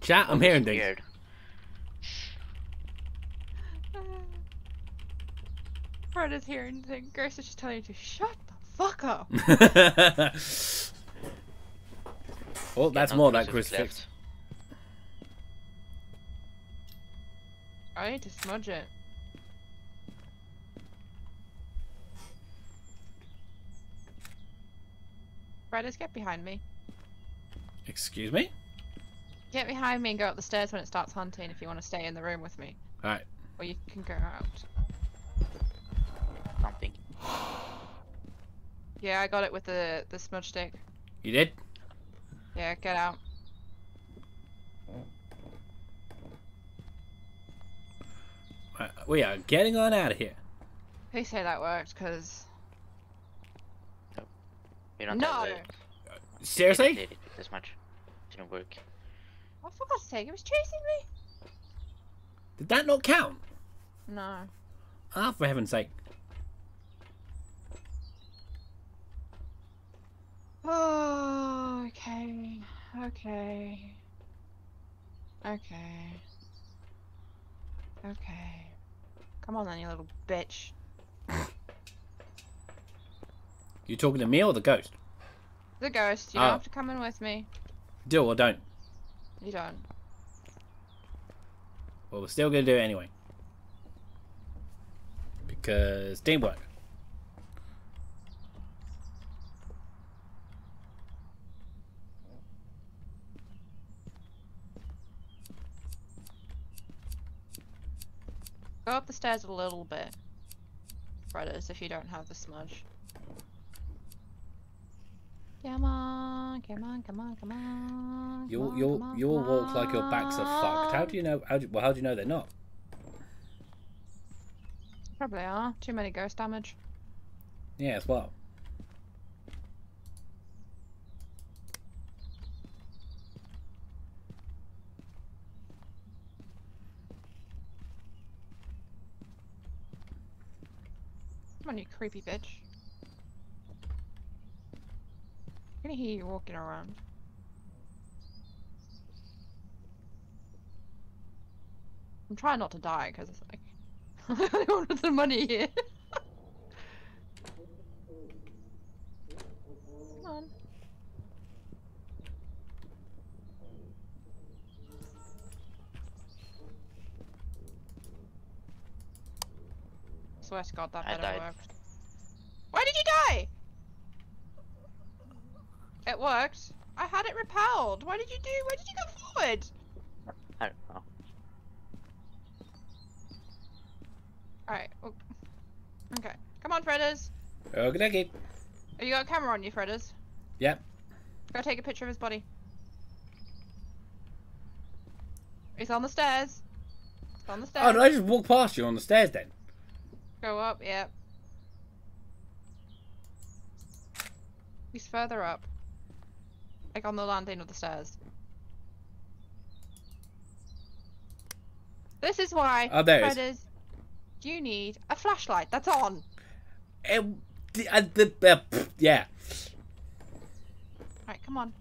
Chat, I'm hearing things. Weird. Fred is here, and then Grace is just telling you to shut the fuck up. oh, that's Yeah, more no like crucifix crucifix. I need to smudge it. Fred, just get behind me. Excuse me? Get behind me and go up the stairs when it starts hunting if you want to stay in the room with me. Alright. Or you can go out. Something. Yeah, I got it with the, the smudge stick. You did? Yeah, get out. Right, We are getting on out of here. Please say that worked, because... You don't No! have the Seriously? did it this much. Didn't work. Oh, for God's sake, it was chasing me! Did that not count? No. Ah, for heaven's sake. Oh, okay. Okay. Okay. Okay. Come on then, you little bitch. You talking to me or the ghost? The ghost, you Oh. don't have to come in with me. Do or don't? You don't. but we're still gonna do it anyway because teamwork. Go up the stairs a little bit. Brothers, if you don't have the smudge. Come on, come on, come on, come on. You'll come on, you'll on, you'll come walk like your backs are fucked. How do you know? How do, well, how do you know they're not? Probably are. Too many ghost damage. Yeah, as well. On, you creepy bitch. I'm gonna hear you walking around. I'm trying not to die because like I wanted the money here. Come on. Swear to God that I better died. worked. Why did you die? It worked. I had it repelled. Why did you do? Why did you go forward? I don't know. Alright. o- Okay. Come on, Fredders. Okay, okay. Have you got a camera on you, Fredders? Yep. Go take a picture of his body. He's on the stairs. He's on the oh, stairs. Oh, did I just walk past you on the stairs then? Go up, yep. He's further up. Like on the landing of the stairs. This is why, Oh, there it is. You need a flashlight that's on. It, the, uh, the, uh, pff, yeah. Right, come on.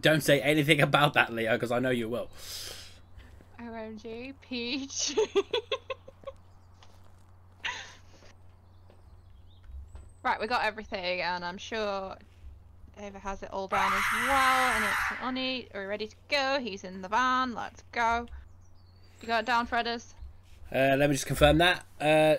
Don't say anything about that, Leo, because I know you will. OMG, Peach. right, we got everything, and I'm sure Ava has it all down as well, and it's on it. Are we ready to go? He's in the van. Let's go. You got it down, Fredders? Uh, let me just confirm that. Uh,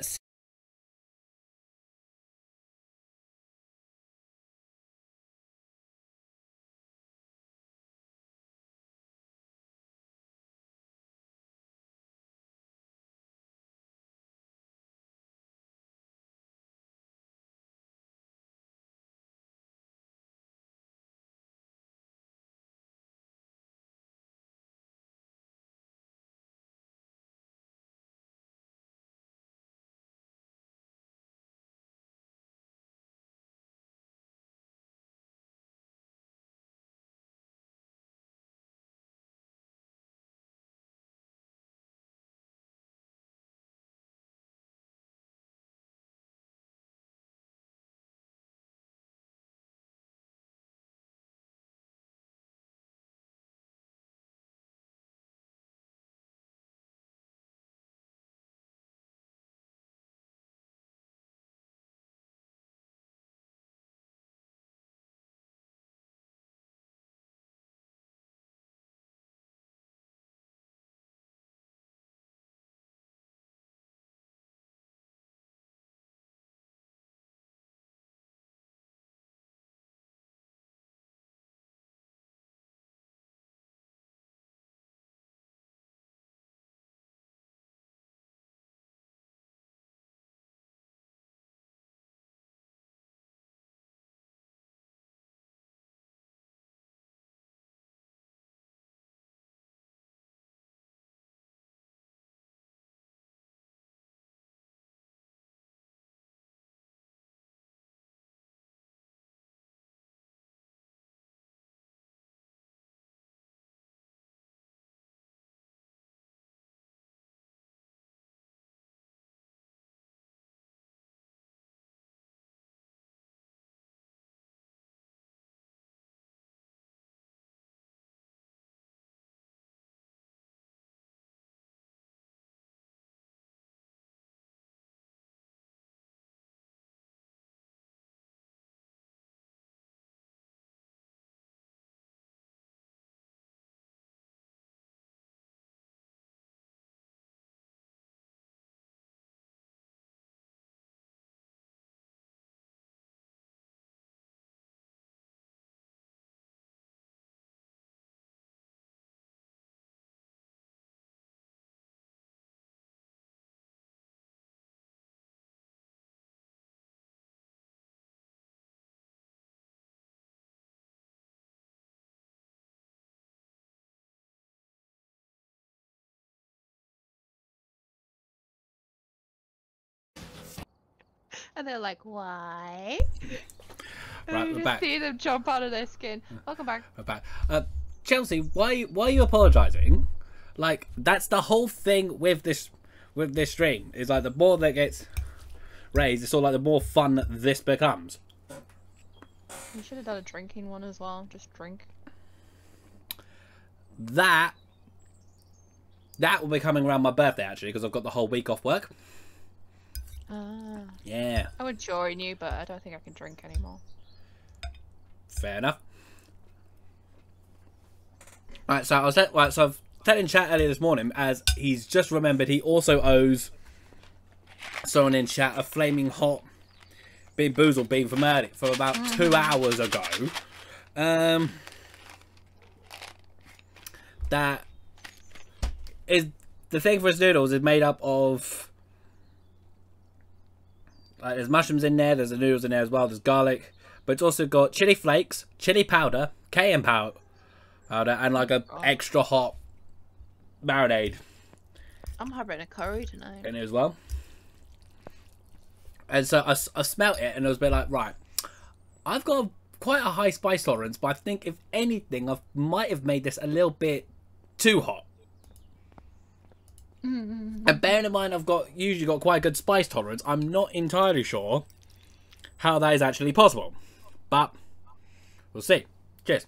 and they're like, "Why?" And Right, we're just back. see them jump out of their skin. Welcome back. about uh, Chelsea. Why why are you apologising? Like that's the whole thing with this with this stream. Is like the more that gets raised, it's all like the more fun this becomes. You should have done a drinking one as well. Just drink. That that will be coming around my birthday actually because I've got the whole week off work. Ah. Yeah, I would join you, but I don't think I can drink anymore. fair enough. Right, so I was at, right, so I've telling chat earlier this morning as he's just remembered he also owes someone in chat a flaming hot BeanBoozled bean from early from about two hours ago. Um, that is the thing for his noodles is made up of like there's mushrooms in there, there's the noodles in there as well, there's garlic, but it's also got chili flakes, chili powder, cayenne powder, powder and like a God. extra hot marinade I'm having a curry tonight. in it as well. And so I, I smelt it and I was a bit like, right, I've got quite a high spice tolerance, but I think if anything, I might have made this a little bit too hot. And bearing in mind, I've got usually got quite a good spice tolerance. I'm not entirely sure how that is actually possible, but we'll see. Cheers.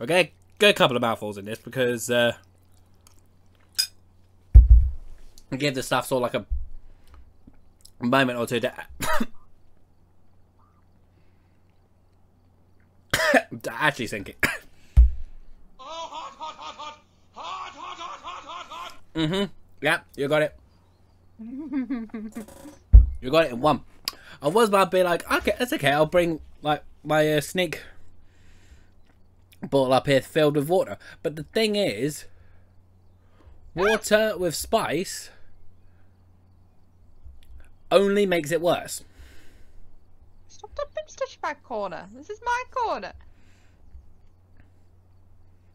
Okay, get a couple of mouthfuls in this because uh, give the stuff sort of like a moment or two to, to actually sink it. mm-hmm. Yeah, you got it. you got it in one. I was about to be like, okay, that's okay. I'll bring like my uh, sneak bottle up here filled with water. But the thing is, water with spice only makes it worse. Stop pinch my corner. This is my corner.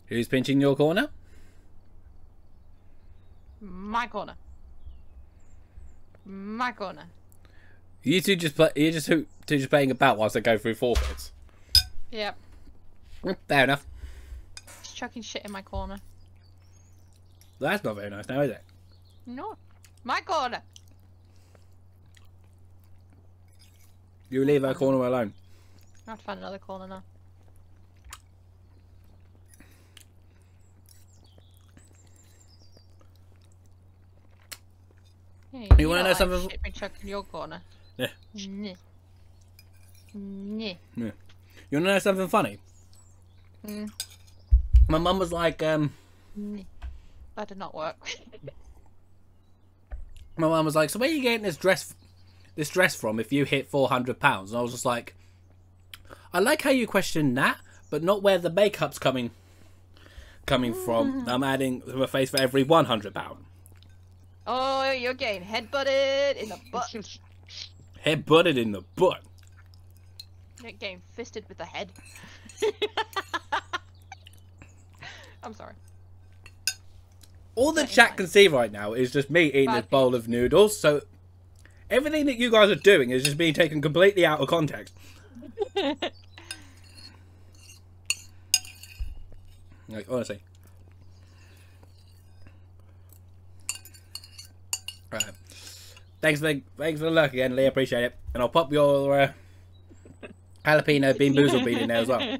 Who's pinching your corner? My corner. My corner. You two just play, you just who two just playing about whilst I go through forfeits. Yep. Fair enough. Just chucking shit in my corner. That's not very nice now, is it? No. My corner. You leave her corner alone. I have to find another corner now. Yeah, You wanna know like something- Shit chucked in your corner. Yeah. Nah. You wanna know something funny? Mm. My mum was like, um. That did not work. my mum was like, so where are you getting this dress, this dress from? If you hit four hundred pounds, and I was just like, I like how you question that, but not where the makeup's coming, coming from. I'm adding to my face for every one hundred pound. Oh, you're getting headbutted in the butt. Head butted in the butt. You're getting fisted with the head. I'm sorry. All the chat can see right now is just me eating this bowl of noodles. So everything that you guys are doing is just being taken completely out of context. Like honestly. Right. Thanks for the, thanks for the luck again, Lee. Appreciate it. And I'll pop your uh, jalapeno bean boozle bean in there as well.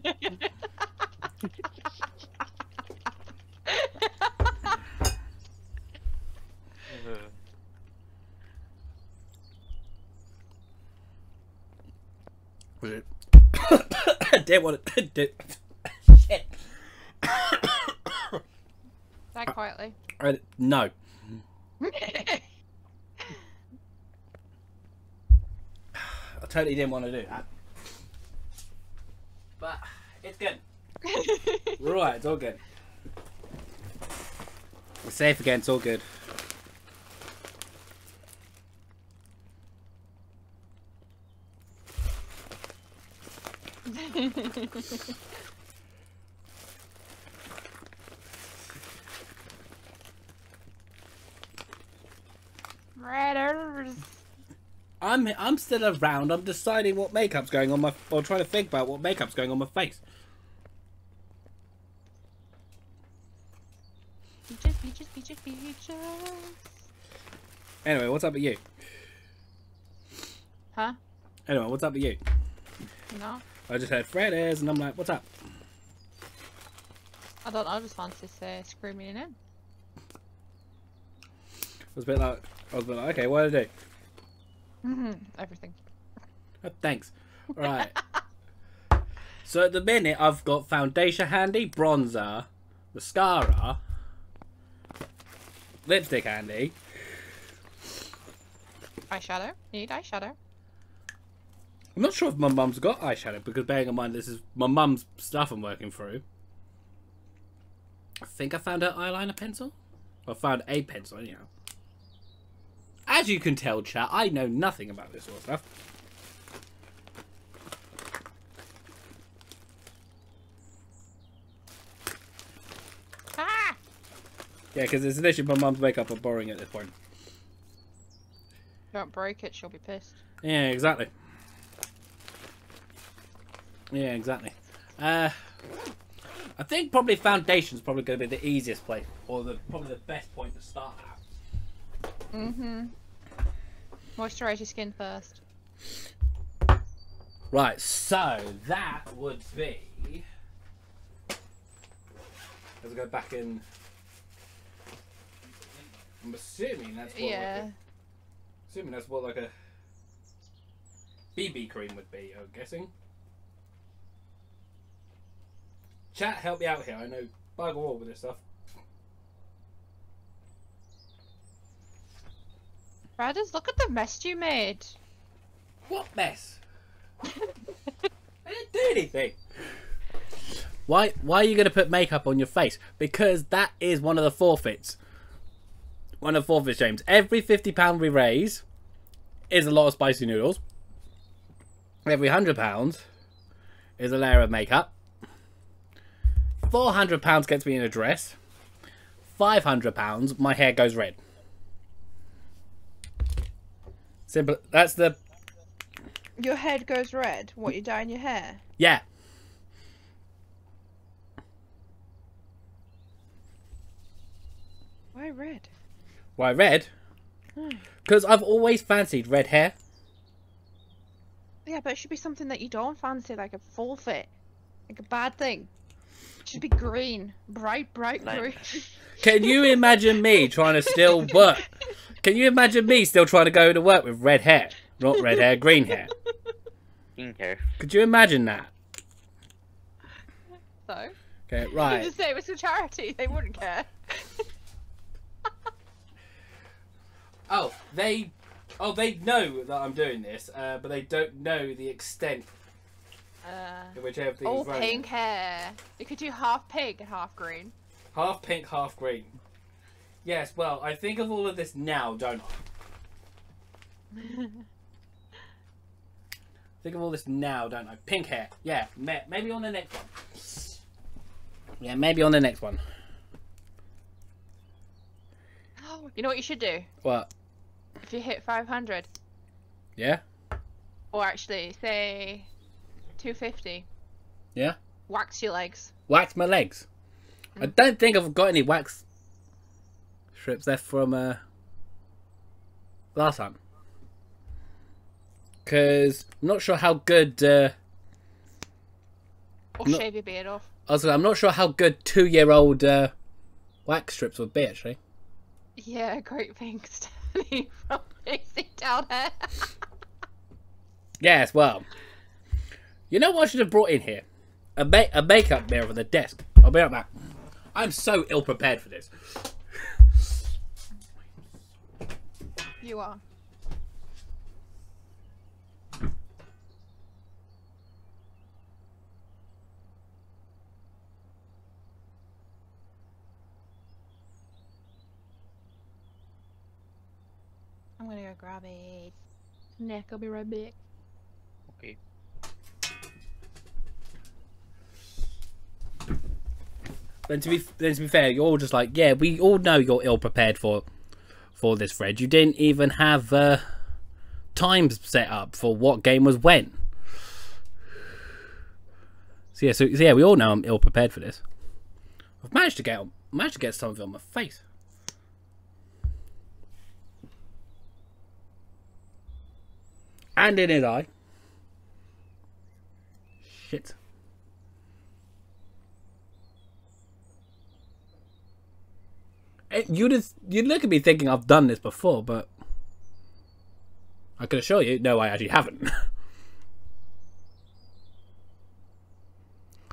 Was it? Did what it did. Shit. That quietly. Uh, no. I totally didn't want to do that. But it's good. We're it's all good. We're safe again, it's all good. Fredders. I'm I'm still around. I'm deciding what makeup's going on my or trying to think about what makeup's going on my face. Beaches, beaches, beaches, beaches. Anyway, what's up with you? Huh? Anyway, what's up with you? No. I just heard Fred is, and I'm like, what's up? I don't know, I just fancy say screaming in him. I was a bit like, I was a bit like, okay, what did I do? Mm-hmm. Everything. Oh, thanks. Right. so at the minute, I've got foundation handy, bronzer, mascara, lipstick handy. Eyeshadow. You need eyeshadow. I'm not sure if my mum's got eyeshadow because bearing in mind this is my mum's stuff I'm working through. I think I found her eyeliner pencil. I found a pencil anyhow. As you can tell, chat, I know nothing about this sort of stuff. Ah! Yeah, because it's literally my mum's makeup I'm borrowing at this point. Don't break it, she'll be pissed. Yeah, exactly. Yeah, exactly. Uh, I think probably foundation's probably going to be the easiest place, or the probably the best point to start at. Mm-hmm. Moisturize your skin first. Right, so that would be. Let's go back in. I'm assuming that's what. Yeah. Like a, assuming that's what like a BB cream would be. I'm guessing. Chat, help me out here. I know bugger all with this stuff. Brothers, look at the mess you made. What mess? I didn't do anything. Why? Why are you going to put makeup on your face? Because that is one of the forfeits. One of the forfeits, James. Every fifty pound we raise is a lot of spicy noodles. Every hundred pounds is a layer of makeup. Four hundred pounds gets me in a dress. Five hundred pounds, my hair goes red. Simple. That's the Your head goes red. What, you dye in your hair? yeah. Why red? Why red? Hmm. Because I've always fancied red hair. Yeah, but it should be something that you don't fancy, like a forfeit. Like a bad thing. It should be green. Bright, bright green. Can you imagine me trying to still work? Can you imagine me still trying to go to work with red hair? Not red hair, green hair. Pink hair. Could you imagine that? so? Okay, You right. just say it was a charity. They wouldn't care. Oh, they, oh, they know that I'm doing this, uh, but they don't know the extent Uh, to which everything's all running. pink hair. You could do half pink and half green. Half pink, half green. Yes, well, I think of all of this now, don't I? Think of all this now, don't I? Pink hair. Yeah, maybe on the next one. Yeah, maybe on the next one. You know what you should do? What? If you hit 500, Yeah? or actually, say 250, Yeah? wax your legs. Wax my legs. I mm. don't think I've got any wax strips left from uh, last time. Because I'm not sure how good. Uh, Or No. shave your beard off. I was, I'm not sure how good two year old uh, wax strips would be, actually. Yeah, great things, Stephanie, from Pixie down here. Yes, well. You know what I should have brought in here? A, ma- a makeup mirror for the desk. I'll be right back. I'm so ill prepared for this. You are. I'm gonna go grab a snack. I'll be right back. Okay. Then to be then to be fair, you're all just like, yeah, we all know you're ill prepared for for this thread. You didn't even have uh, times set up for what game was when. So yeah, so, so yeah, we all know I'm ill prepared for this. I've managed to get managed to get some of it on my face. And in his eye. Shit. Eh, You'd have, you'd look at me thinking I've done this before, but I can assure you, no, I actually haven't.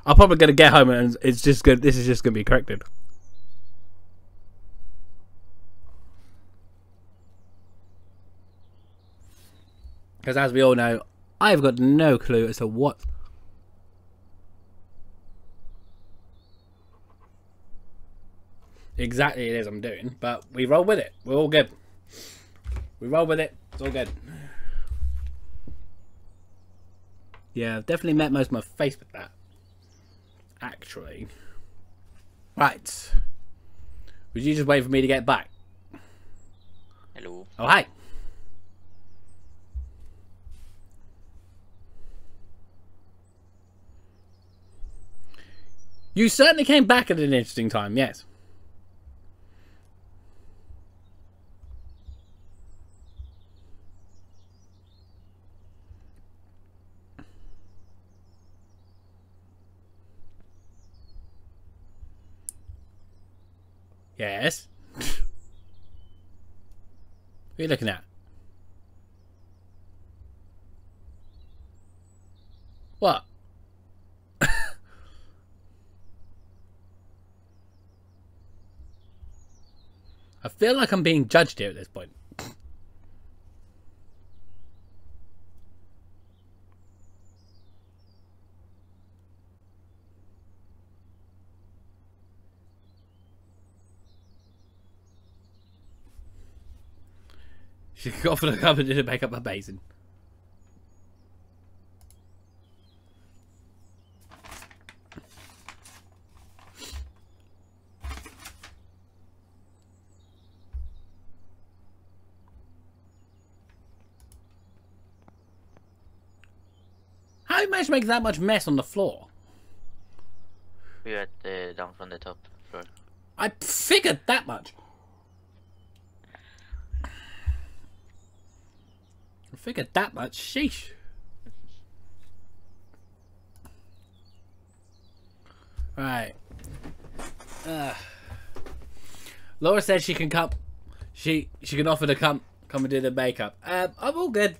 I'm probably gonna get home and it's just good. This is just gonna be corrected. Because as we all know, I've got no clue as to what exactly it is I'm doing, but we roll with it. We're all good. We roll with it. It's all good. Yeah, I've definitely met most of my face with that. Actually. Right. Would you just wait for me to get back? Hello. Oh, hi. You certainly came back at an interesting time, yes. Yes. What are you looking at? What? I feel like I'm being judged here at this point. She got for the cupboard to make up her basin. How you manage to make that much mess on the floor? We got uh, down from the top floor. I figured that much. Figured that much. Sheesh. Right. Uh, Laura said she can come. She she can offer to come come and do the makeup. Um, I'm all good.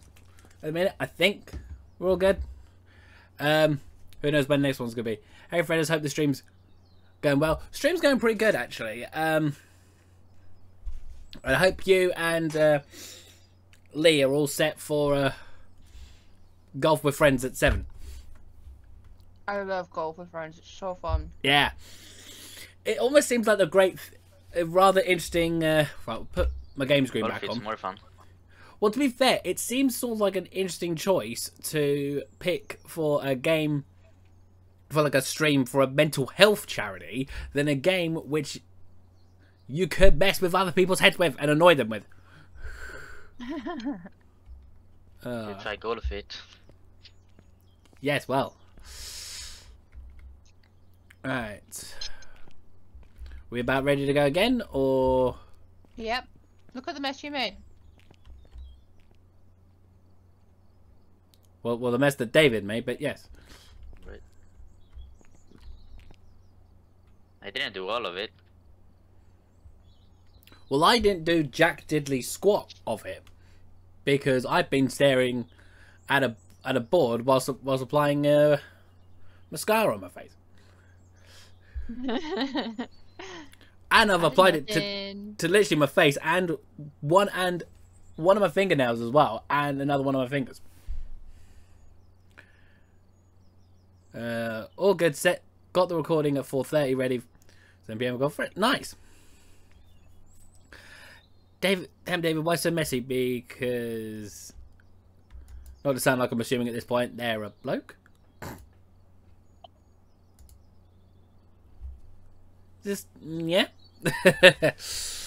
At the minute, I think we're all good. Um, who knows when the next one's gonna be? Hey, friends, hope the stream's going well. Stream's going pretty good actually. Um, I hope you and uh, Lee are all set for uh, golf with friends at seven. I love golf with friends. It's so fun. Yeah, it almost seems like a great, rather interesting. Uh, well, put my game screen Golf back on. more fun. Well, to be fair, it seems sort of like an interesting choice to pick for a game for like a stream for a mental health charity than a game which you could mess with other people's heads with and annoy them with. You Uh, try golf it. yes, well. Right. We about ready to go again, or Yep. Look at the mess you made. well, well, the mess that David made, but yes. But I didn't do all of it. Well, I didn't do Jack Diddley squat of it because I've been staring at a at a board whilst whilst applying uh, mascara on my face, and I've applied it to, to literally my face and one and one of my fingernails as well, and another one of my fingers. Uh, all good. Set. Got the recording at four thirty ready. 7 p.m. Go for it. Nice. David, damn David, why so messy? Because not to sound like I'm assuming at this point they're a bloke. Just yeah.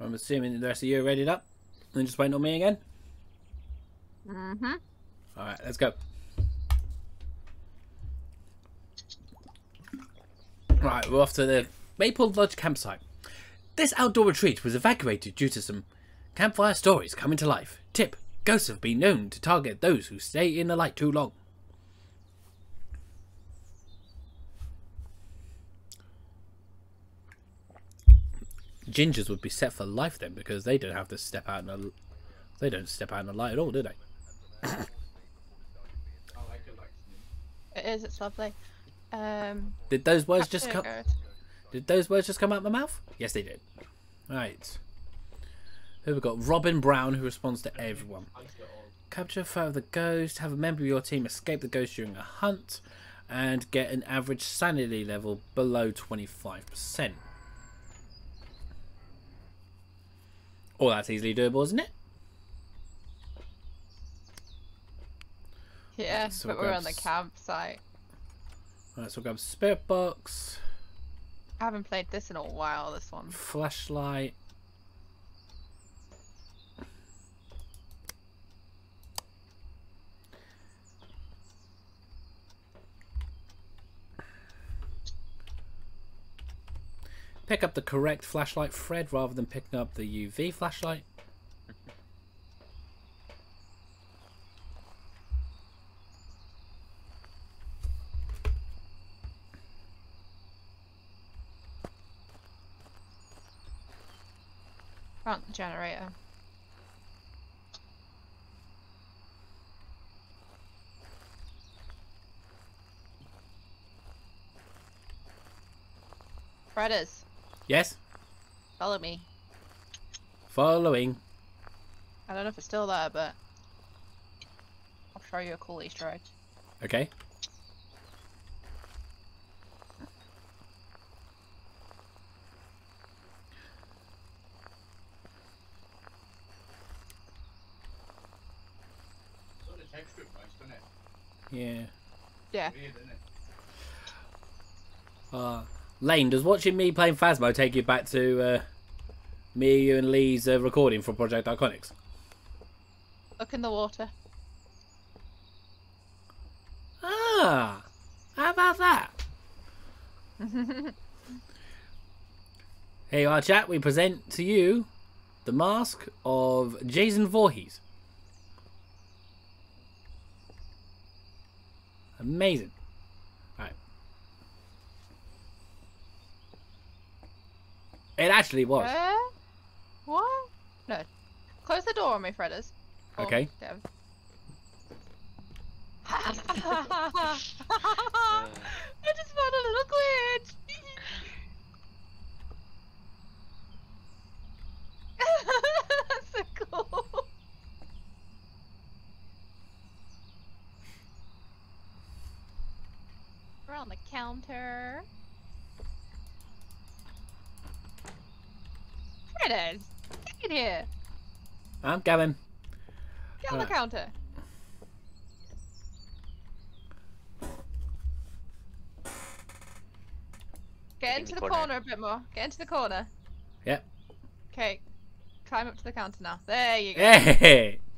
I'm assuming the rest of you are readied up. And just waiting on me again. Mm-hmm. Alright, let's go. Right, we're off to the Maple Lodge campsite. This outdoor retreat was evacuated due to some campfire stories coming to life. Tip Ghosts have been known to target those who stay in the light too long. Gingers would be set for life then because they don't have to step out in the they don't step out in the light at all, do they? It is. It's lovely. Um. Did those words just come? Did those words just come out my mouth? Yes, they did. Right. Here we've got Robin Brown, who responds to everyone. Capture a photo of the ghost, have a member of your team escape the ghost during a hunt, and get an average sanity level below 25%. Oh, that's easily doable, isn't it? Yeah, So but we're on the campsite. Right, so we'll grab Spirit Box, I haven't played this in a while. This one. Flashlight. Pick up the correct flashlight thread rather than picking up the UV flashlight. Front generator. Fredders, Yes, follow me. following. I don't know if it's still there, but I'll show you a cool Easter egg. Okay. Yeah. Yeah. Uh, Lane, does watching me playing Phasmo take you back to uh, me, you, and Lee's uh, recording for Project Iconics? Look in the water. Ah, how about that? Here you are, chat. We present to you the mask of Jason Voorhees. Amazing. It actually was. Where? What? No. Close the door on me, Fredders. Oh, Okay. Dev. Uh, I just found a little glitch. That's so cool. We're on the counter. There it is. Get in here. I'm coming. Get on the counter. Get In into the the corner. corner a bit more. Get into the corner. Yep. Okay. Climb up to the counter now. There you go. Hey.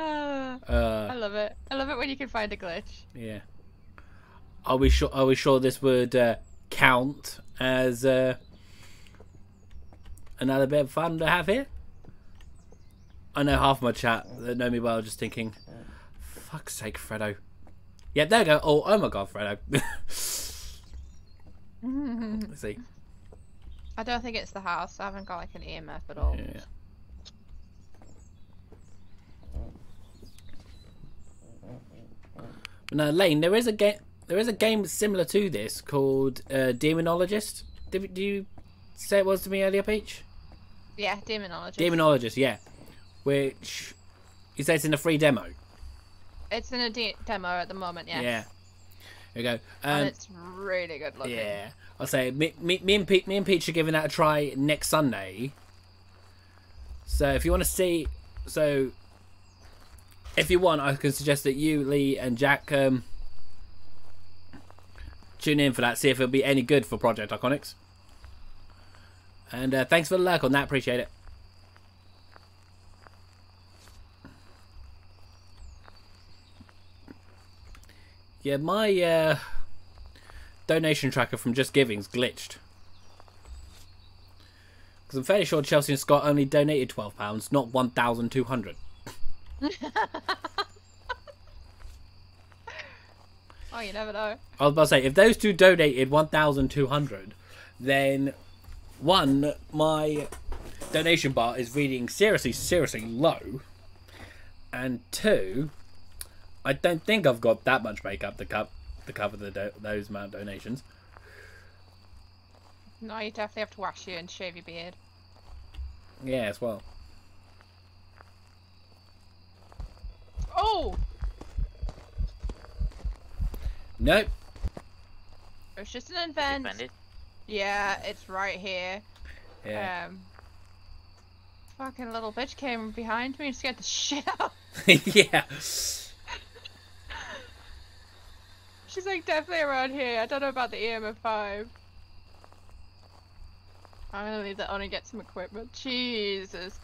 Ah, I Uh, love it. I love it when you can find a glitch. yeah. Are we sure? Are we sure this would uh, count as uh, another bit of fun to have here? I know half my chat that know me well, just thinking, "Fuck's sake, Fredo." Yeah, there we go. Oh, oh my God, Fredo. Let's see. I don't think it's the house. I haven't got like an EMF at all. Yeah. No, Lane. There is a game. There is a game similar to this called uh, Demonologist. Did, did you say it was to me earlier, Peach? Yeah, demonologist. Demonologist, yeah. Which you say it's in a free demo. It's in a de- demo at the moment. yeah. Yeah. There you go. And Um, it's really good looking. yeah. I'll say me, me, me and Pete, me and Peach are giving that a try next Sunday. So if you want to see, so if you want, I can suggest that you, Lee, and Jack um, tune in for that. See if it'll be any good for Project Iconics. And uh, thanks for the like on that. Appreciate it. Yeah, my uh, donation tracker from JustGiving's glitched. Because I'm fairly sure Chelsea and Scott only donated £12, not 1,200. Oh, you never know. I was about to say, if those two donated 1,200, then one, my donation bar is reading seriously, seriously low. And two, I don't think I've got that much makeup to, co- to cover the do- those amount of donations. No, you definitely have to wash you and shave your beard. Yeah, as well. Oh! Nope. It's just an You event. it? Yeah, it's right here. Yeah. Um, fucking little bitch came behind me and scared the shit out. yeah. She's like definitely around here. I don't know about the EMF5. I'm gonna leave that on and get some equipment. Jesus.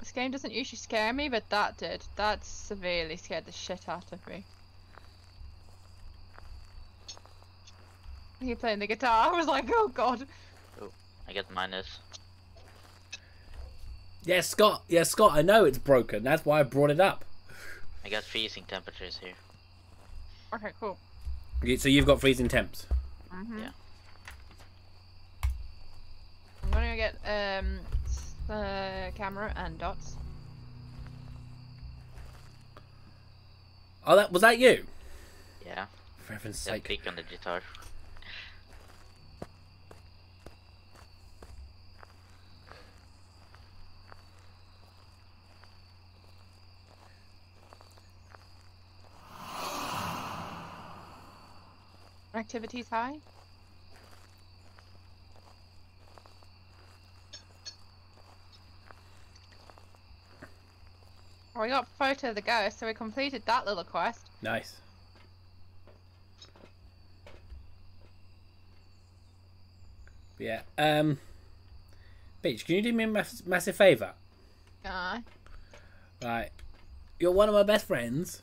This game doesn't usually scare me, but that did. That severely scared the shit out of me. He playing the guitar. I was like, oh god. Oh, I get minus. Yeah, Scott. Yeah, Scott, I know it's broken. That's why I brought it up. I got freezing temperatures here. Okay, cool. So you've got freezing temps. Mm-hmm. Yeah. I'm gonna get um s- the camera and dots. Oh, that was that you? Yeah. For heaven's Just sake. click on the guitar. Activities high. We got photo of the ghost, so we completed that little quest. Nice. Yeah. Um. Peach, can you do me a mass- massive favour? Uh, Right. You're one of my best friends,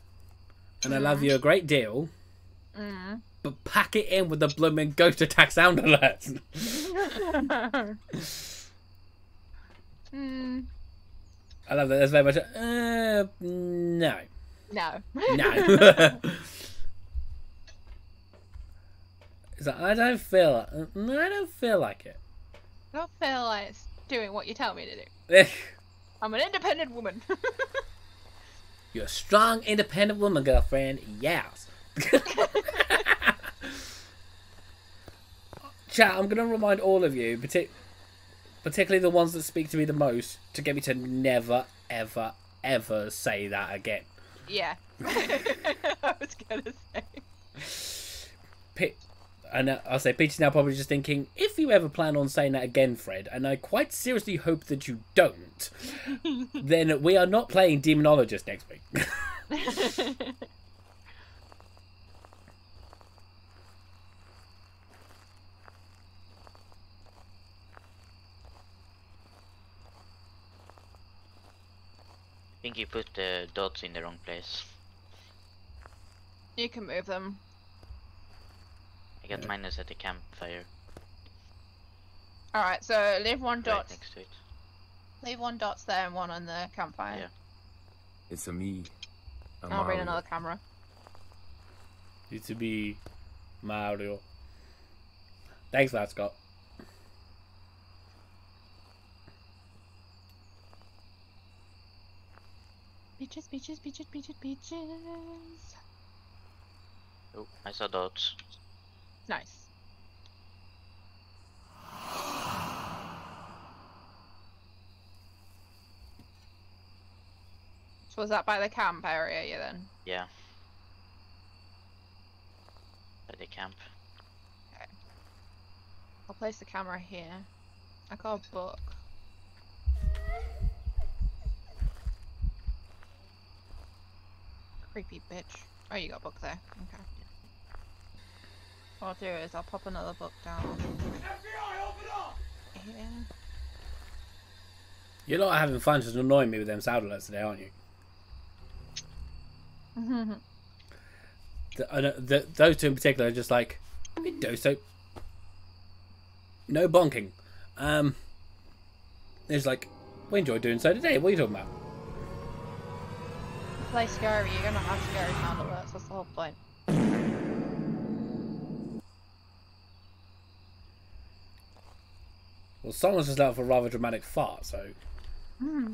and I love you a great deal. mm. But pack it in with the blooming ghost attack sound alerts. mm. I love that. There's very much. Uh, no, No. no. it's like, I don't feel. I don't feel like it. I don't feel like it's doing what you tell me to do. I'm an independent woman. You're a strong, independent woman, girlfriend. Yes. Chat, I'm going to remind all of you, partic- particularly the ones that speak to me the most, to get me to never, ever, ever say that again. yeah. I was gonna say. Pe- and uh, I'll say Peter's now probably just thinking, if you ever plan on saying that again, Fred, and I quite seriously hope that you don't, then we are not playing Demonologist next week. think you put the dots in the wrong place. you can move them. I got Yeah. minus at the campfire. Alright, so leave one Right dot. next to it. Leave one dots there and one on the campfire. Yeah. It's a me. a I'll bring another camera. Need to be Mario. Thanks for that, Scott. Beaches, beaches, beaches, beaches, beaches. Oh, I saw dots. Nice. So was that by the camp area, yeah then? Yeah. At the camp. Okay. I'll place the camera here. I got a book. Creepy bitch. Oh, you got a book there. Okay. What I'll do is I'll pop another book down. Here. You're not having fun just annoying me with them sound alerts today, aren't you? The, don't- the, those two in particular are just like, do so. No bonking. Um, it's like, we enjoy doing so today. What are you talking about? Play scary, you're gonna have scary sound alerts, that's the whole point. Well, someone's just out for a rather dramatic fart, so. Hmm.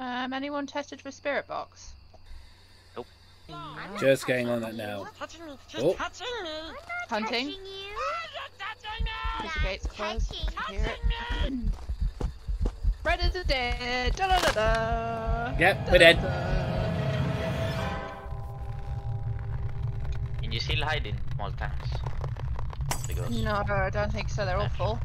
Um, anyone tested for spirit box? Nope. Just getting on that now. Touching me. Oh. touching me. Hunting? Is the gates closed? Hear it? Predator's are dead! Da da da da! Yep, we're dead. Can you still hide in small towns? Because No, I don't think so, they're all full.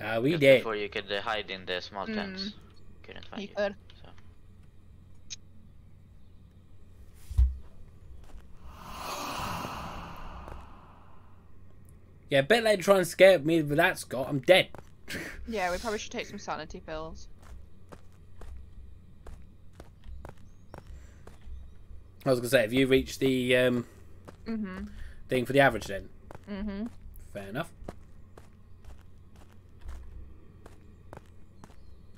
Ah, we just did. before you could uh, hide in the small tents. Couldn't find You you. could. Yeah, bet they try and scare me with that, Scott. I'm dead. Yeah, we probably should take some sanity pills. I was gonna say, have you reached the um, Mm-hmm. thing for the average then? Mm-hmm. Fair enough.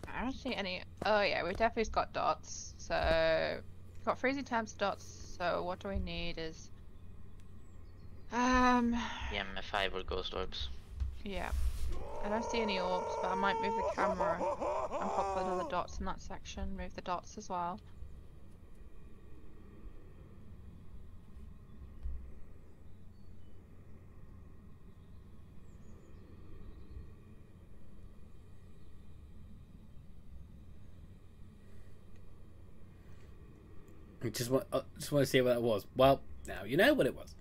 I don't see any. Oh yeah, we've definitely got dots. So got freezing temps, dots. So what do we need is um EM5 or ghost orbs. yeah. I don't see any orbs, but I might move the camera and pop another dots in that section. Move the dots as well. I just want, uh, just want to see what that was. Well, now you know what it was.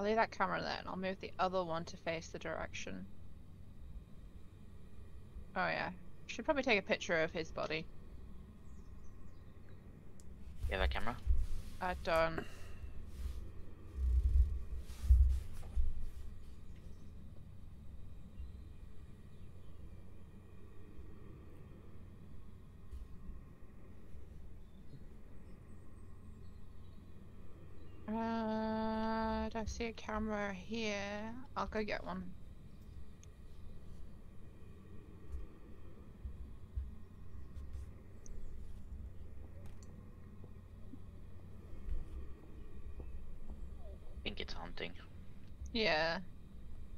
I'll leave that camera there and I'll move the other one to face the direction. Oh yeah. Should probably take a picture of his body. You have a camera? I don't. Uh, I don't see a camera here. I'll go get one. I think it's hunting. Yeah.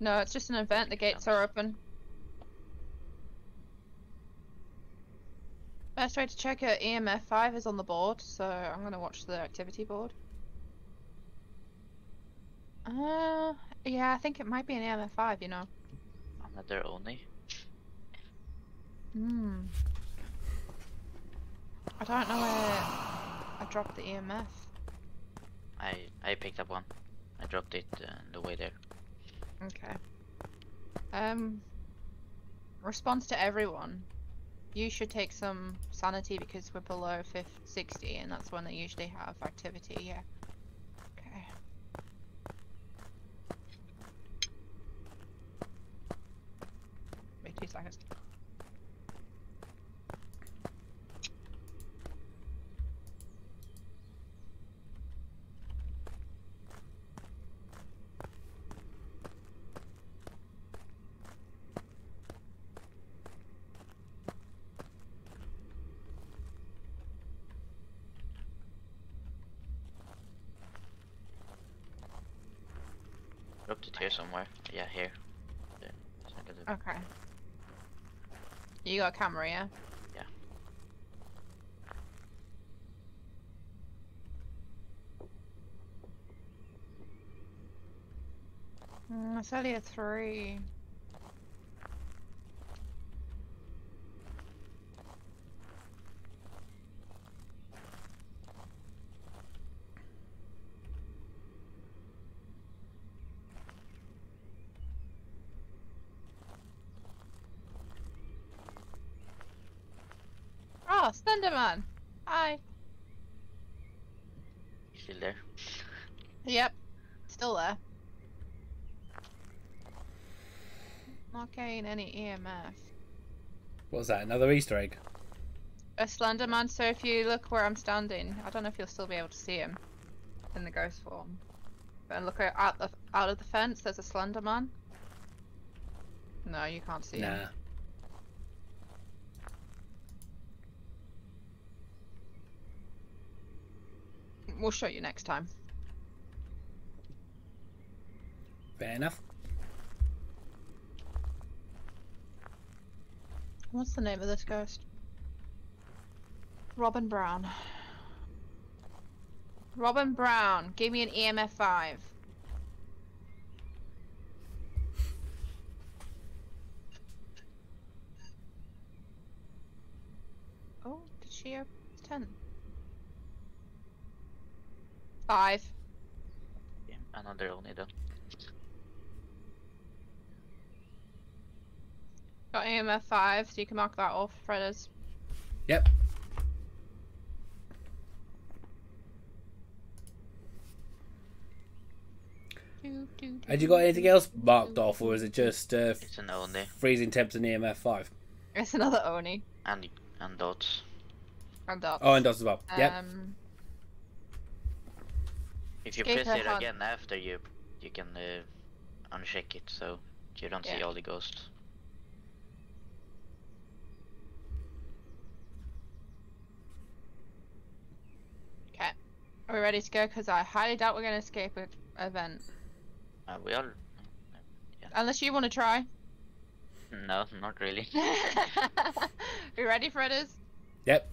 No, it's just an event. The gates are open. Best way to check it, EMF 5 is on the board, so I'm going to watch the activity board. Uh, yeah, I think it might be an EMF 5, you know. Another only. Hmm. I don't know where I dropped the EMF. I I picked up one. I dropped it uh, the way there. Okay. Um, response to everyone. You should take some sanity because we're below 50, 60 and that's when they usually have activity, yeah. Okay. Wait two seconds. Dropped it here somewhere. Yeah, here. There. It's not gonna- Okay. You got a camera, yeah? Yeah. Mm, it's only a three. Slenderman. Hi. You still there? Yep. Still there. Not getting any EMF. What's that? Another Easter egg? A Slenderman, so if you look where I'm standing, I don't know if you'll still be able to see him in the ghost form. But look out out the out of the fence. There's a Slenderman. No, you can't see him. We'll show you next time. Fair enough. What's the name of this ghost? Robin Brown. Robin Brown, give me an EMF 5. Oh, did she have 10? 5. Yeah, another Oni then. Got EMF 5, so you can mark that off, Fredders. Yep. Had you got anything else marked off, or is it just uh, It's an Oni freezing temps and EMF 5? It's another Oni. and and dots. And dots. Oh, and dots as well. Yep. If you Escape press it again after you you can uh, uncheck it so you don't see all the ghosts. okay. Are we ready to go? Because I highly doubt we're going to escape an event. Uh, we all Unless you want to try. no, not really. you ready, Fredders? Yep.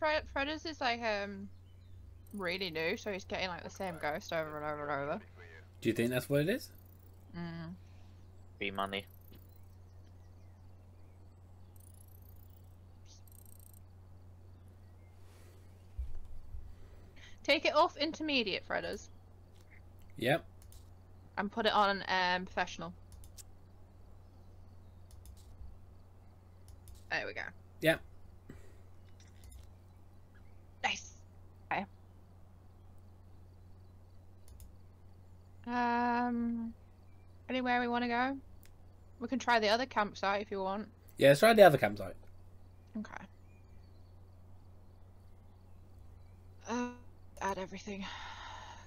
I think it's because Fred- Fredders is like um really new, so he's getting like the same ghost over and over and over. Do you think that's what it is? Mm. Be money. Take it off intermediate, Fredders, Yep. and put it on um professional. There we go. Yep. Nice. Okay. Um, anywhere we want to go? We can try the other campsite if you want. Yeah, let's try the other campsite. Okay. Uh, add everything.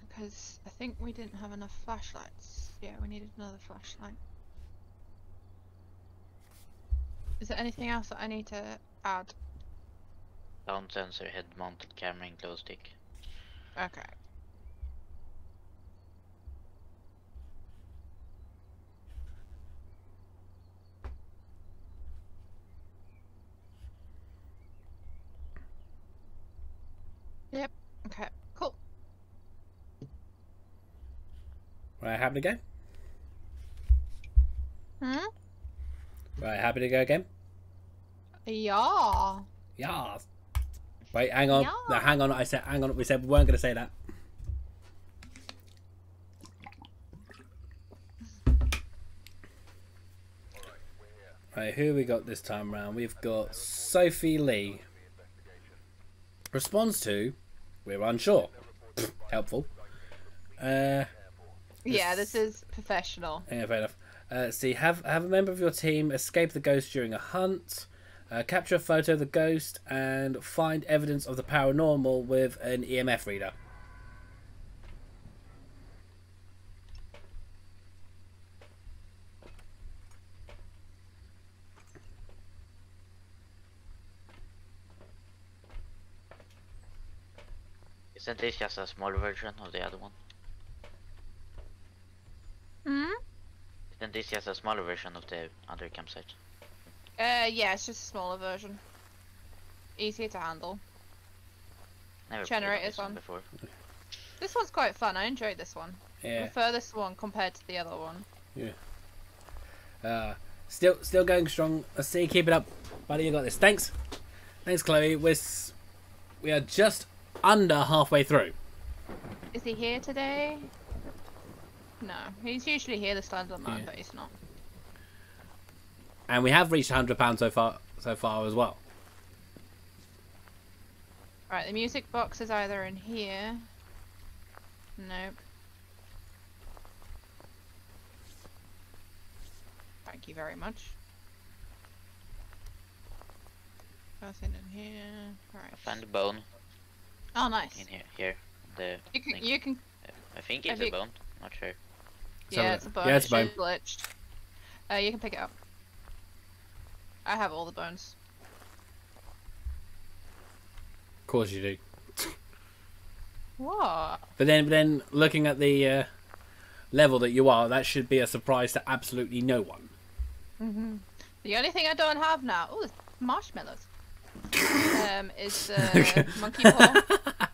Because I think we didn't have enough flashlights. Yeah, we needed another flashlight. Is there anything else that I need to add? Sound sensor, head mounted camera and glow stick. Okay. Yep. Okay. Cool. Right, happy to go? Hmm. Right, happy to go again? Yeah. Yeah. Wait, hang on. Yeah. No, hang on. I said, hang on. We said we weren't going to say that. Right, who we got this time round? We've got Sophie Lee. Responds to, we're unsure. Helpful. Uh, Yeah, this is professional. yeah, fair enough. Uh, see, have have a member of your team escape the ghost during a hunt, uh, capture a photo of the ghost, and find evidence of the paranormal with an EMF reader. Isn't this just a small version of the other one? Hmm. Isn't this just a smaller version of the other campsite? Uh, yeah, it's just a smaller version. Easier to handle. Never played Generators this one on. before. This one's quite fun. I enjoyed this one. Yeah. Prefer this one compared to the other one. Yeah. Uh, still, still going strong. Let's see. Keep it up, buddy. You got this. Thanks. Thanks, Chloe. We're s- we are just under halfway through. Is he here today? No, he's usually here this time of the month, Yeah. but he's not. and we have reached 100 pounds so far so far as well Right, the music box is either in here. Nope. Thank you very much. Nothing in here. Right. I found a bone Oh, nice. in here. Here. The. You can, thing. you can. I think it's a you- bone. Not sure. Yeah, it's a bone. yeah, it's a just glitched. Uh, you can pick it up. I have all the bones. of course you do What? but then but then looking at the uh, level that you are that should be a surprise to absolutely no one hmm The only thing I don't have now, oh, marshmallows. Um, is the monkey paw.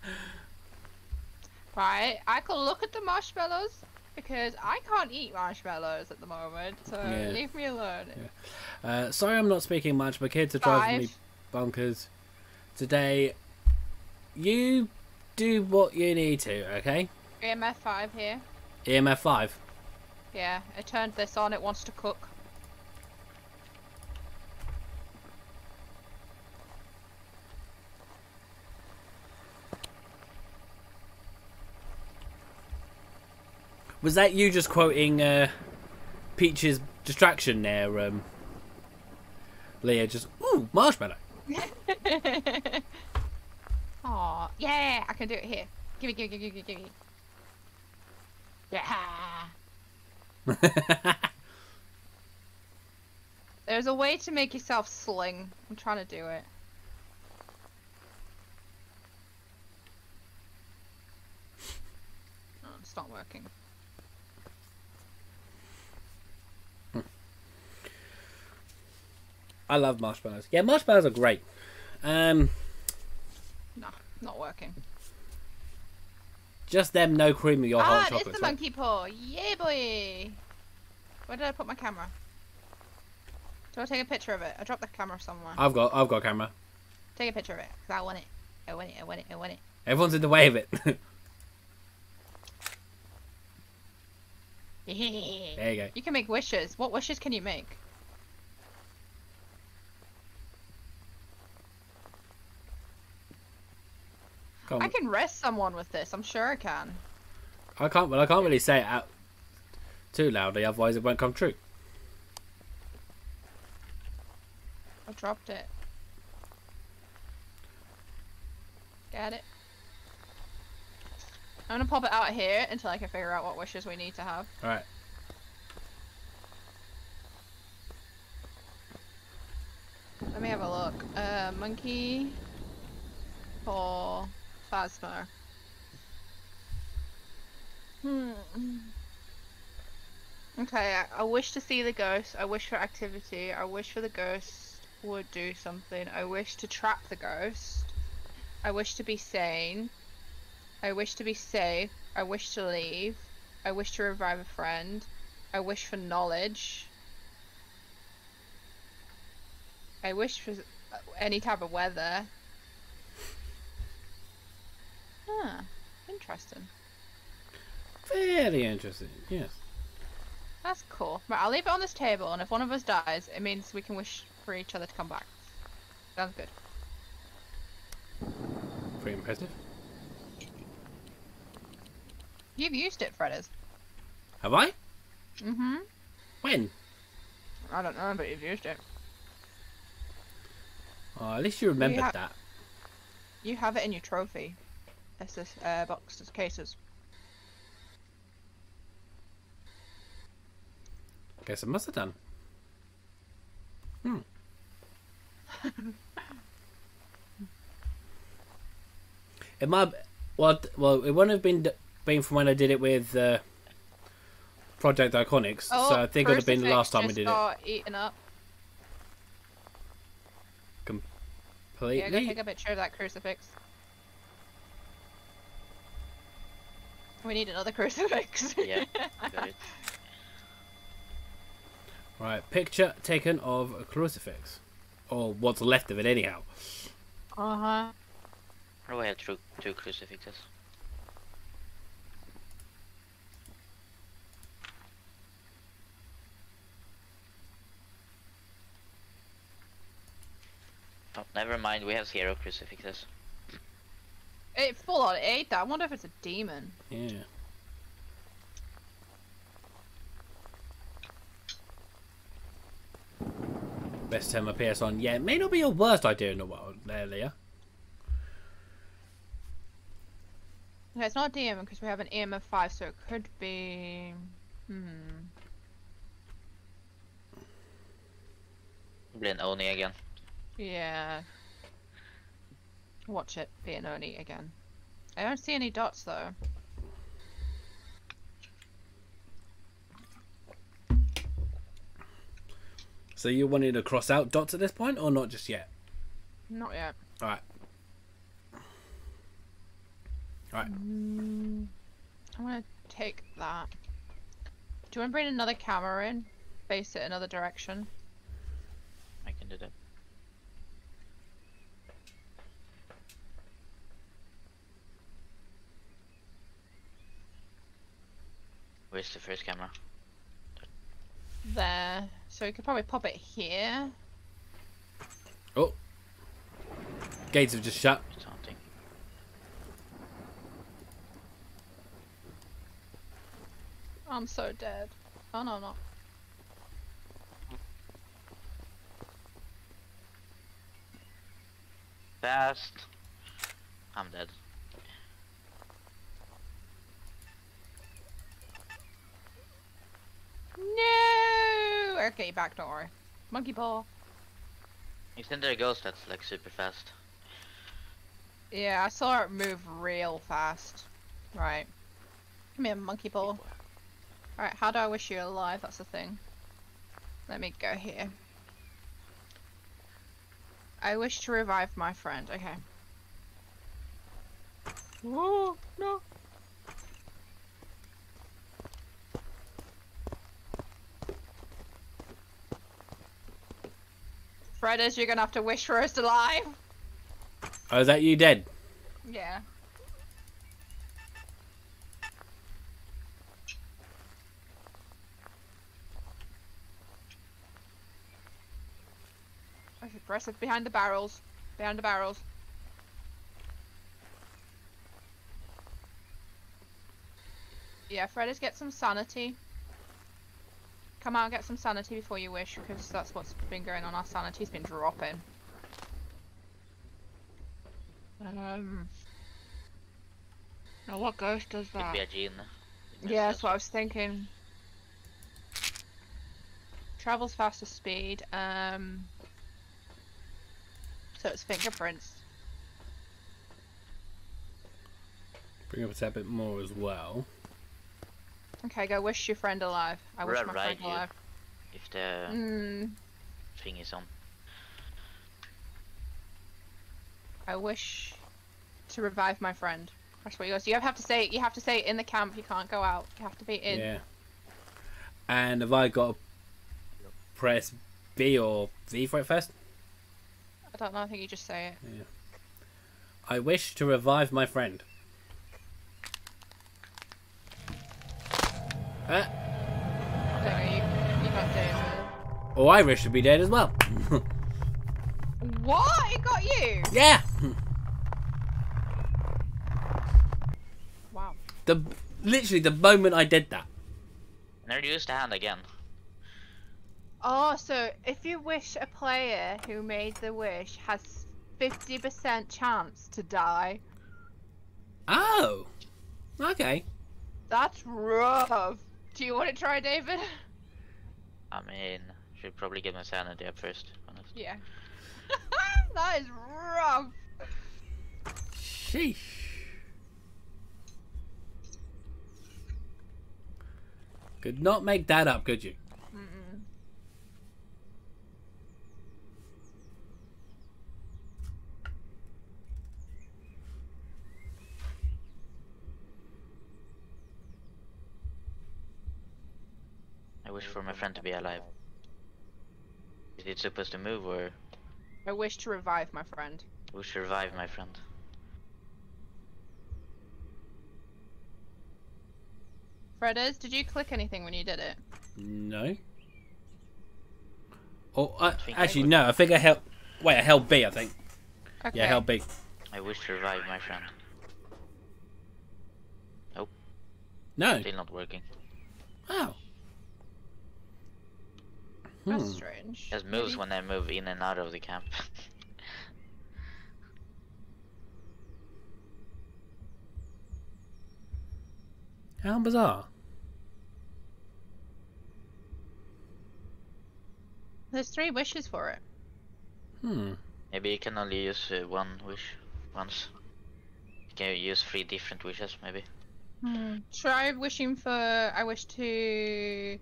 right, I can look at the marshmallows because I can't eat marshmallows at the moment, so Yeah. leave me alone. uh, sorry i'm not speaking much my kids are driving me bonkers today you do what you need to okay EMF five here. emf 5 Yeah, I turned this on. It wants to cook. Was that you just quoting uh, peach's distraction there um, leah just ooh marshmallow Aw, yeah, I can do it here. Gimme, gimme, gimme, gimme, gimme. Yeah. There's a way to make yourself sling. I'm trying to do it. Oh, it's not working. I love marshmallows yeah marshmallows are great um No, not working. Just them, no cream of your ah, hot it's chocolate. the monkey paw. Yeah, boy. Where did I put my camera? Do I take a picture of it? I dropped the camera somewhere. I've got, I've got a camera. Take a picture of it, cause I want it. I want it. I want it. I want it. Everyone's in the way of it. there you go. You can make wishes. What wishes can you make? I can rest someone with this. I'm sure I can. I can't, but I can't really say it out too loudly, otherwise it won't come true. I dropped it. Get it. I'm gonna pop it out here until I can figure out what wishes we need to have. All right. Let me have a look. Uh, monkey for Phasma. Hmm. Okay, I, I wish to see the ghost. I wish for activity. I wish for the ghost would do something. I wish to trap the ghost. I wish to be sane. I wish to be safe. I wish to leave. I wish to revive a friend. I wish for knowledge. I wish for uh, any type of weather. Huh. Interesting. Very interesting. Yes. That's cool. Right, I'll leave it on this table, and if one of us dies, it means we can wish for each other to come back. Sounds good. Pretty impressive. You've used it, Fredders. Have I? Mm-hmm. When? I don't know, but you've used it. Oh, at least you remembered have- that. You have it in your trophy. It's this uh, boxes, cases. Guess I must have done. Hmm. it might. Well, well, it wouldn't have been been from when I did it with uh, Project Iconics. so I think it would have been the last time we did it. Oh, Got eaten up. Yeah, go Completely. take a picture of that crucifix. We need another crucifix. Yeah, got it. Right, picture taken of a crucifix. Or what's left of it, anyhow. Uh huh. Oh, I have two, two crucifixes. Oh, never mind, we have zero crucifixes. It full on ate that. I wonder if it's a demon. Yeah. Best turn my PS on. Yeah, it may not be your worst idea in the world there, Leah. Okay, it's not a demon because we have an EMF 5, so it could be. Hmm. Bli en Oni again. Yeah. Watch it be an Oni again. I don't see any dots though. So you wanted to cross out dots at this point, or not just yet? Not yet. Alright. Alright. Mm, I'm gonna take that. Do you want to bring another camera in? Face it another direction. I can do that. Where's the first camera? There. So we could probably pop it here. Oh. Gates have just shut. It's haunting. I'm so dead. Oh no, I'm not. Fast. I'm dead. No! Okay, back door. Monkey ball. Isn't there a ghost that's like super fast? Yeah, I saw it move real fast. Right. Come here, monkey ball. Alright, how do I wish you alive? That's the thing. Let me go here. I wish to revive my friend. Okay. Whoa, no. Fredders, you're gonna have to wish for us alive. Oh, is that you dead? Yeah. I should press it behind the barrels. Behind the barrels. Yeah, Fredders, get some sanity. Come out and get some sanity before you wish, because that's what's been going on. Our sanity's been dropping. Um. Now, what ghost does Could that? be a Jinn. Yeah, that's what I was thinking. Travels faster speed. Um. So it's fingerprints. Bring up a tad bit more as well. Okay, go wish your friend alive. I wish Right, my right, friend you- alive. If the Mm, thing is on. I wish to revive my friend. That's what you guys. You have to say. You have to say it in the camp. You can't go out. You have to be in. Yeah. And have I got to press B or V for it first? I don't know. I think you just say it. Yeah. I wish to revive my friend. Uh, I don't know. You, you got David. or I wish to be dead as well. What? It got you? yeah. Wow. The literally the moment I did that. Never use the hand again. Oh, so if you wish a player who made the wish has 50% chance to die, Oh. Okay. that's rough. Do you want to try, David? I mean, should probably get my sanity up first. Honest. Yeah. that is rough. Sheesh. Could not make that up, could you? Wish for my friend to be alive. Is it supposed to move or I wish to revive my friend. wish to revive my friend? Fredders, did you click anything when you did it? No. Oh, uh, I, I actually, would- no. I think I held. Wait, I held B. I think. Okay. Yeah, held B. I wish to revive my friend. Oh. No. Still not working. Oh. That's Hmm. strange. Just moves Maybe- when they move in and out of the camp. How bizarre. There's three wishes for it. Hmm. maybe you can only use uh, one wish once. You can use three different wishes, maybe. Hmm. Try wishing for. I wish to.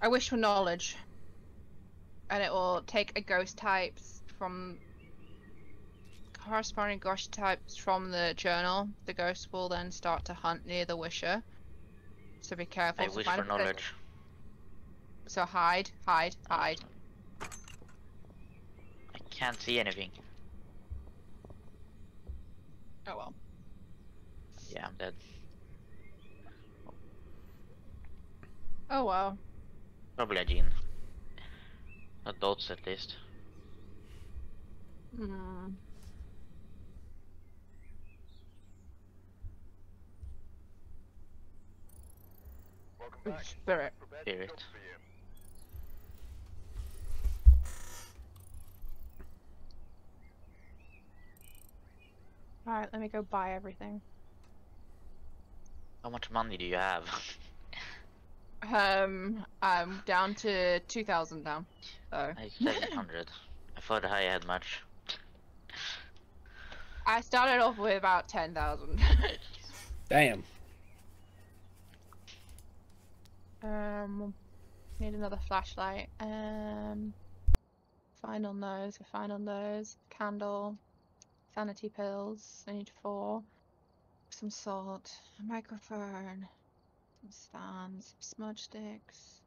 I wish for knowledge. And it will take a ghost types from. Corresponding ghost types from the journal. The ghost will then start to hunt near the wisher. So be careful. I to wish for knowledge. So hide, hide, hide. I can't see anything. Oh well. Yeah, I'm dead. Oh well. Probably a Jinn. Not dots at least. Welcome. Spirit. Spirit. some jobs for you. Alright, let me go buy everything. How much money do you have? Um, I'm down to 2,000 now. So, I 700. I thought I had much. I started off with about 10,000. Damn. um, need another flashlight. Um, final nose, a on those. candle, sanity pills. I need four. Some salt, microphone, some stands, smudge sticks.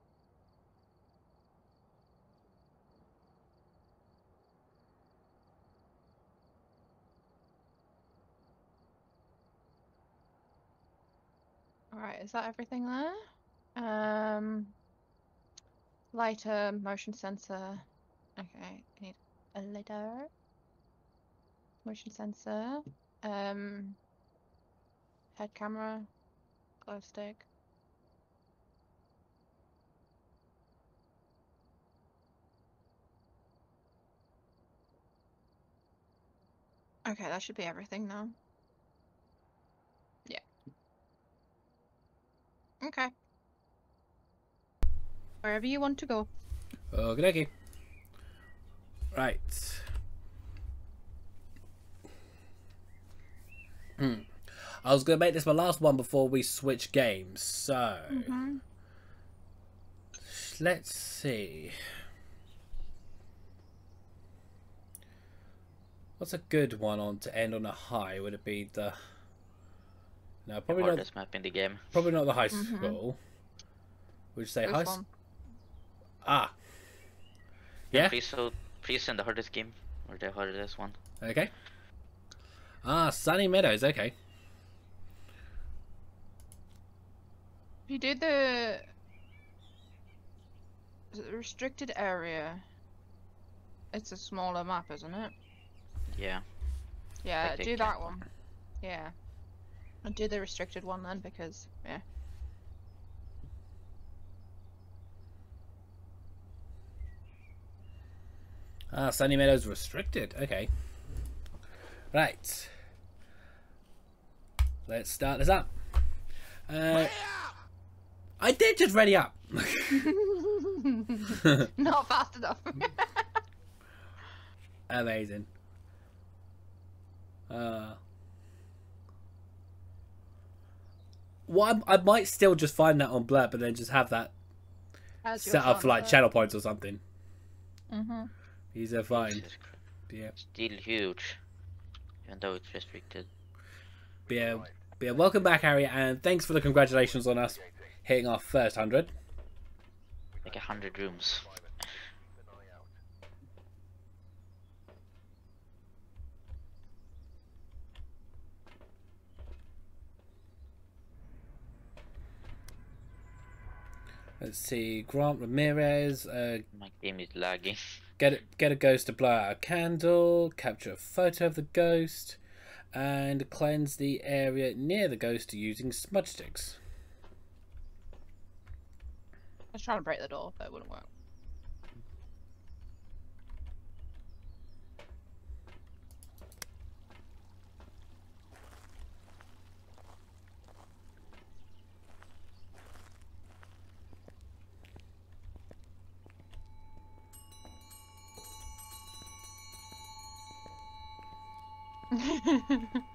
Alright, is that everything there? Um, lighter, motion sensor. Okay, I need a lighter. Motion sensor. Um, head camera. Glow stick. Okay, that should be everything now. Yeah. Okay. Wherever you want to go. Okie dokie. Right. Hmm. I was going to make this my last one before we switch games. So, Mm-hmm. let's see. What's a good one on to end on a high? Would it be the No, probably not Hardest map in the game. probably not the high Mhm. school. Would you say Which high s- Ah. Yeah? Please, so, please send the hardest game. Or the hardest one. Okay. Ah, Sunny Meadows, okay. You do the is it the restricted area, it's a smaller map, isn't it? Yeah. Yeah, Like do that one. Yeah. And do the restricted one then because yeah. Ah, Sunny Meadows restricted. Okay. Right. Let's start this up. Uh, I did just ready up. Not fast enough. Amazing. Uh, well, I, I might still just find that on Blerp, but then just have that As set up for like channel points or something. Mhm. These are fine. Yeah, Still huge. Even though it's restricted. but yeah, but yeah. Welcome back, Harry, and thanks for the congratulations on us hitting our first hundred. Like a hundred rooms. Keep an eye out. Let's see. Grant Ramirez. Uh, My game is lagging. get it, get a ghost to blow out a candle. Capture a photo of the ghost, and cleanse the area near the ghost using smudge sticks. I was trying to break the door, but it wouldn't work.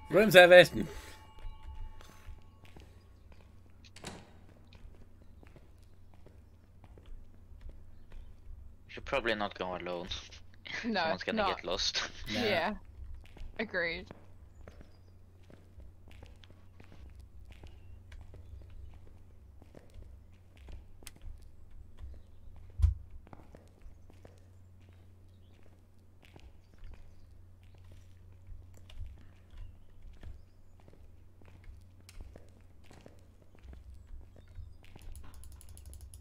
Room service. Should probably not go alone. no, Someone's gonna not. get lost. Nah. Yeah. Agreed.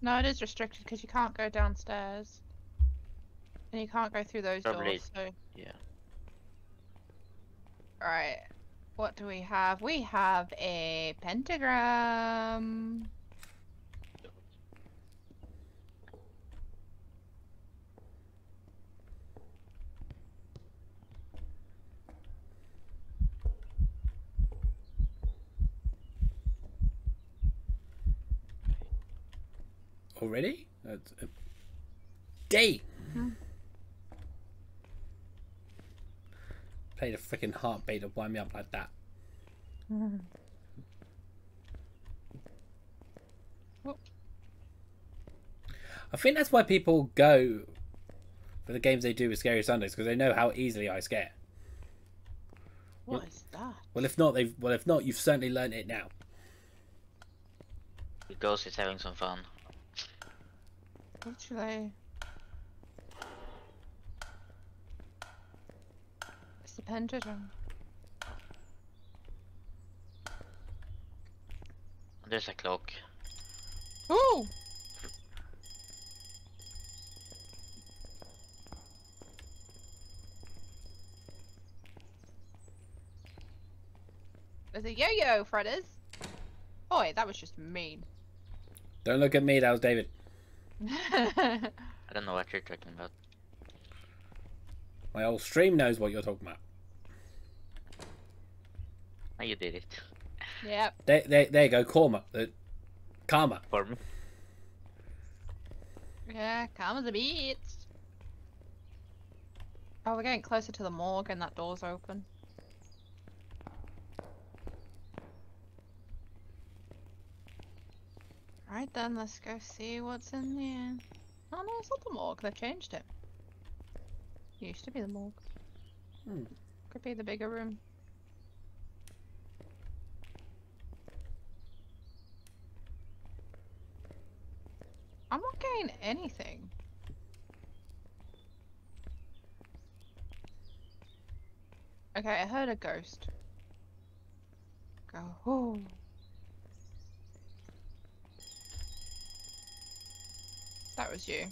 No, it is restricted because you can't go downstairs. And you can't go through those Probably- doors, so... Yeah. Alright. What do we have? We have a pentagram. Already? That's a day. Hmm. Played a freaking heartbeat to wind me up like that. I think that's why people go for the games they do with Scary Sundays because they know how easily I scare. What is that? Well, if not, they've well, if not, you've certainly learned it now. The ghost is having some fun. Literally. It's the pentagram. There's a clock. Ooh! There's a yo-yo, Fredders. Oh wait, that was just mean. Don't look at me, that was David. I don't know what you're talking about. My whole stream knows what you're talking about. Oh, you did it. yep. There, there, there you go, karma. The karma. For me. Yeah, calm as a beat. Oh, we're getting closer to the morgue and that door's open. Right then, let's go see what's in there. Oh no, it's not the morgue, they've changed it. Used to be the morgue. Hmm. Could be the bigger room. I'm not getting anything. Okay, I heard a ghost. Go. Oh. That was you.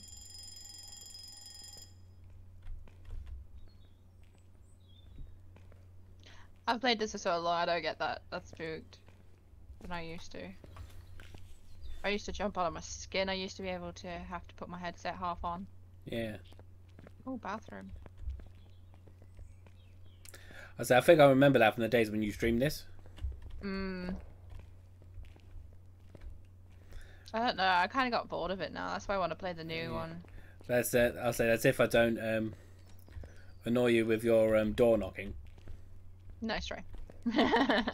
I've played this for so long, I don't get that. That's spooked. Than I used to. I used to jump out of my skin. I used to be able to have to put my headset half on. Yeah. Oh, bathroom. I say, I think I remember that from the days when you streamed this. Mm. I don't know. I kind of got bored of it now. That's why I want to play the new Yeah. one. That's uh, I'll say that's if I don't um, annoy you with your um, door knocking. Nice try.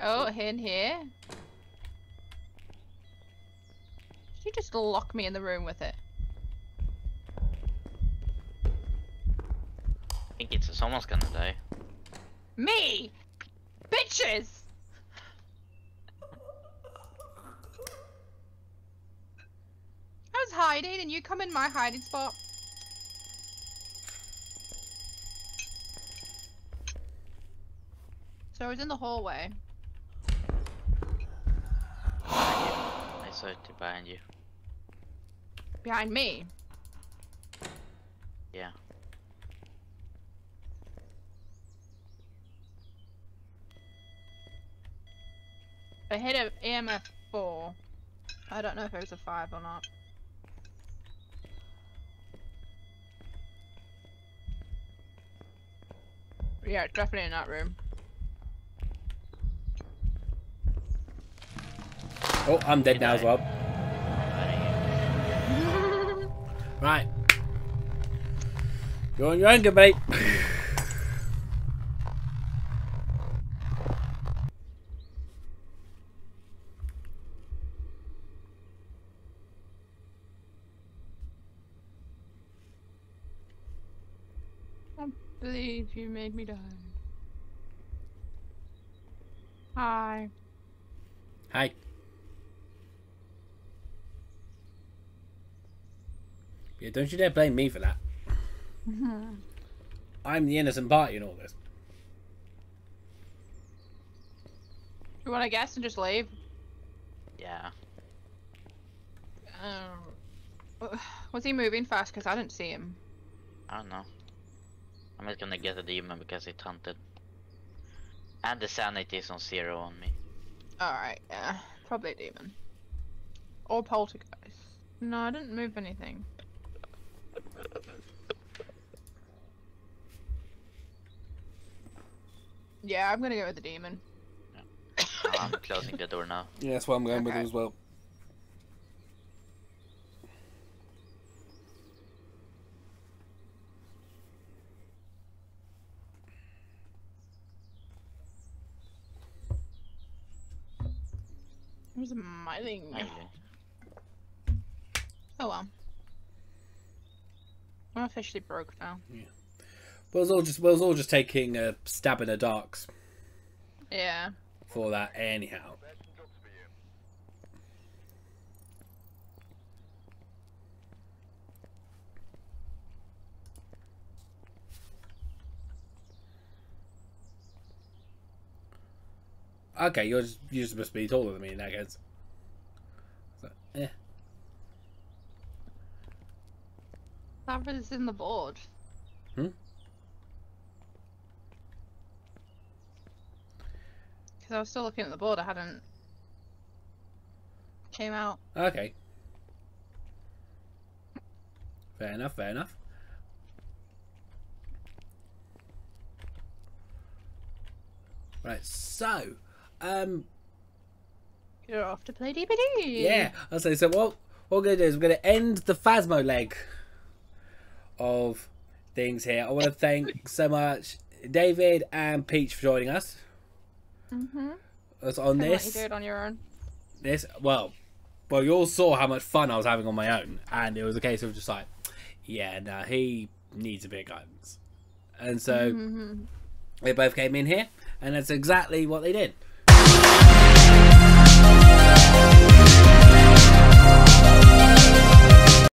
oh, in here. Did you just lock me in the room with it? I think it's someone's gonna die. Me! Bitches! Hiding and you come in my hiding spot. So I was in the hallway. Behind you. I saw it behind you. Behind me. Yeah. I hit a EMF 4. I don't know if it was a 5 or not. Yeah, definitely in that room. Oh, I'm dead now as well. Right. You're on your own, good mate. I believe you made me die. Hi. Hi. Yeah, don't you dare blame me for that. I'm the innocent party in all this. You want to guess and just leave? Yeah. Um, was he moving fast? Because I didn't see him. I don't know. I'm just gonna get a demon because it hunted. And the sanity is on zero on me. Alright, yeah. Probably a demon. Or poltergeist. No, I didn't move anything. Yeah, I'm gonna go with the demon. Oh, I'm closing the door now. Yeah, that's what I'm going with Okay. as well. Where's my thing? Oh well. I'm officially broke now. Well, it was all just, well, it was all just taking a uh, stab in the darks Yeah. for that, anyhow. Prepared some jobs for you. Okay, you're just, you're supposed to be taller than me in that case. So. That was in the board. Hmm? Because I was still looking at the board, I hadn't came out. Okay. Fair enough, fair enough. Right, so, um, You're off to play DVD. yeah, I'll say, so what, what we're going to do is we're going to end the Phasmo leg of things here. I want to thank so much David and Peach for joining us. Mm-hmm. Us on Let you this. do it on your own. this well well you all saw how much fun i was having on my own and it was a case of just like yeah no he needs a bit of guidance and so Mm-hmm. they both came in here and that's exactly what they did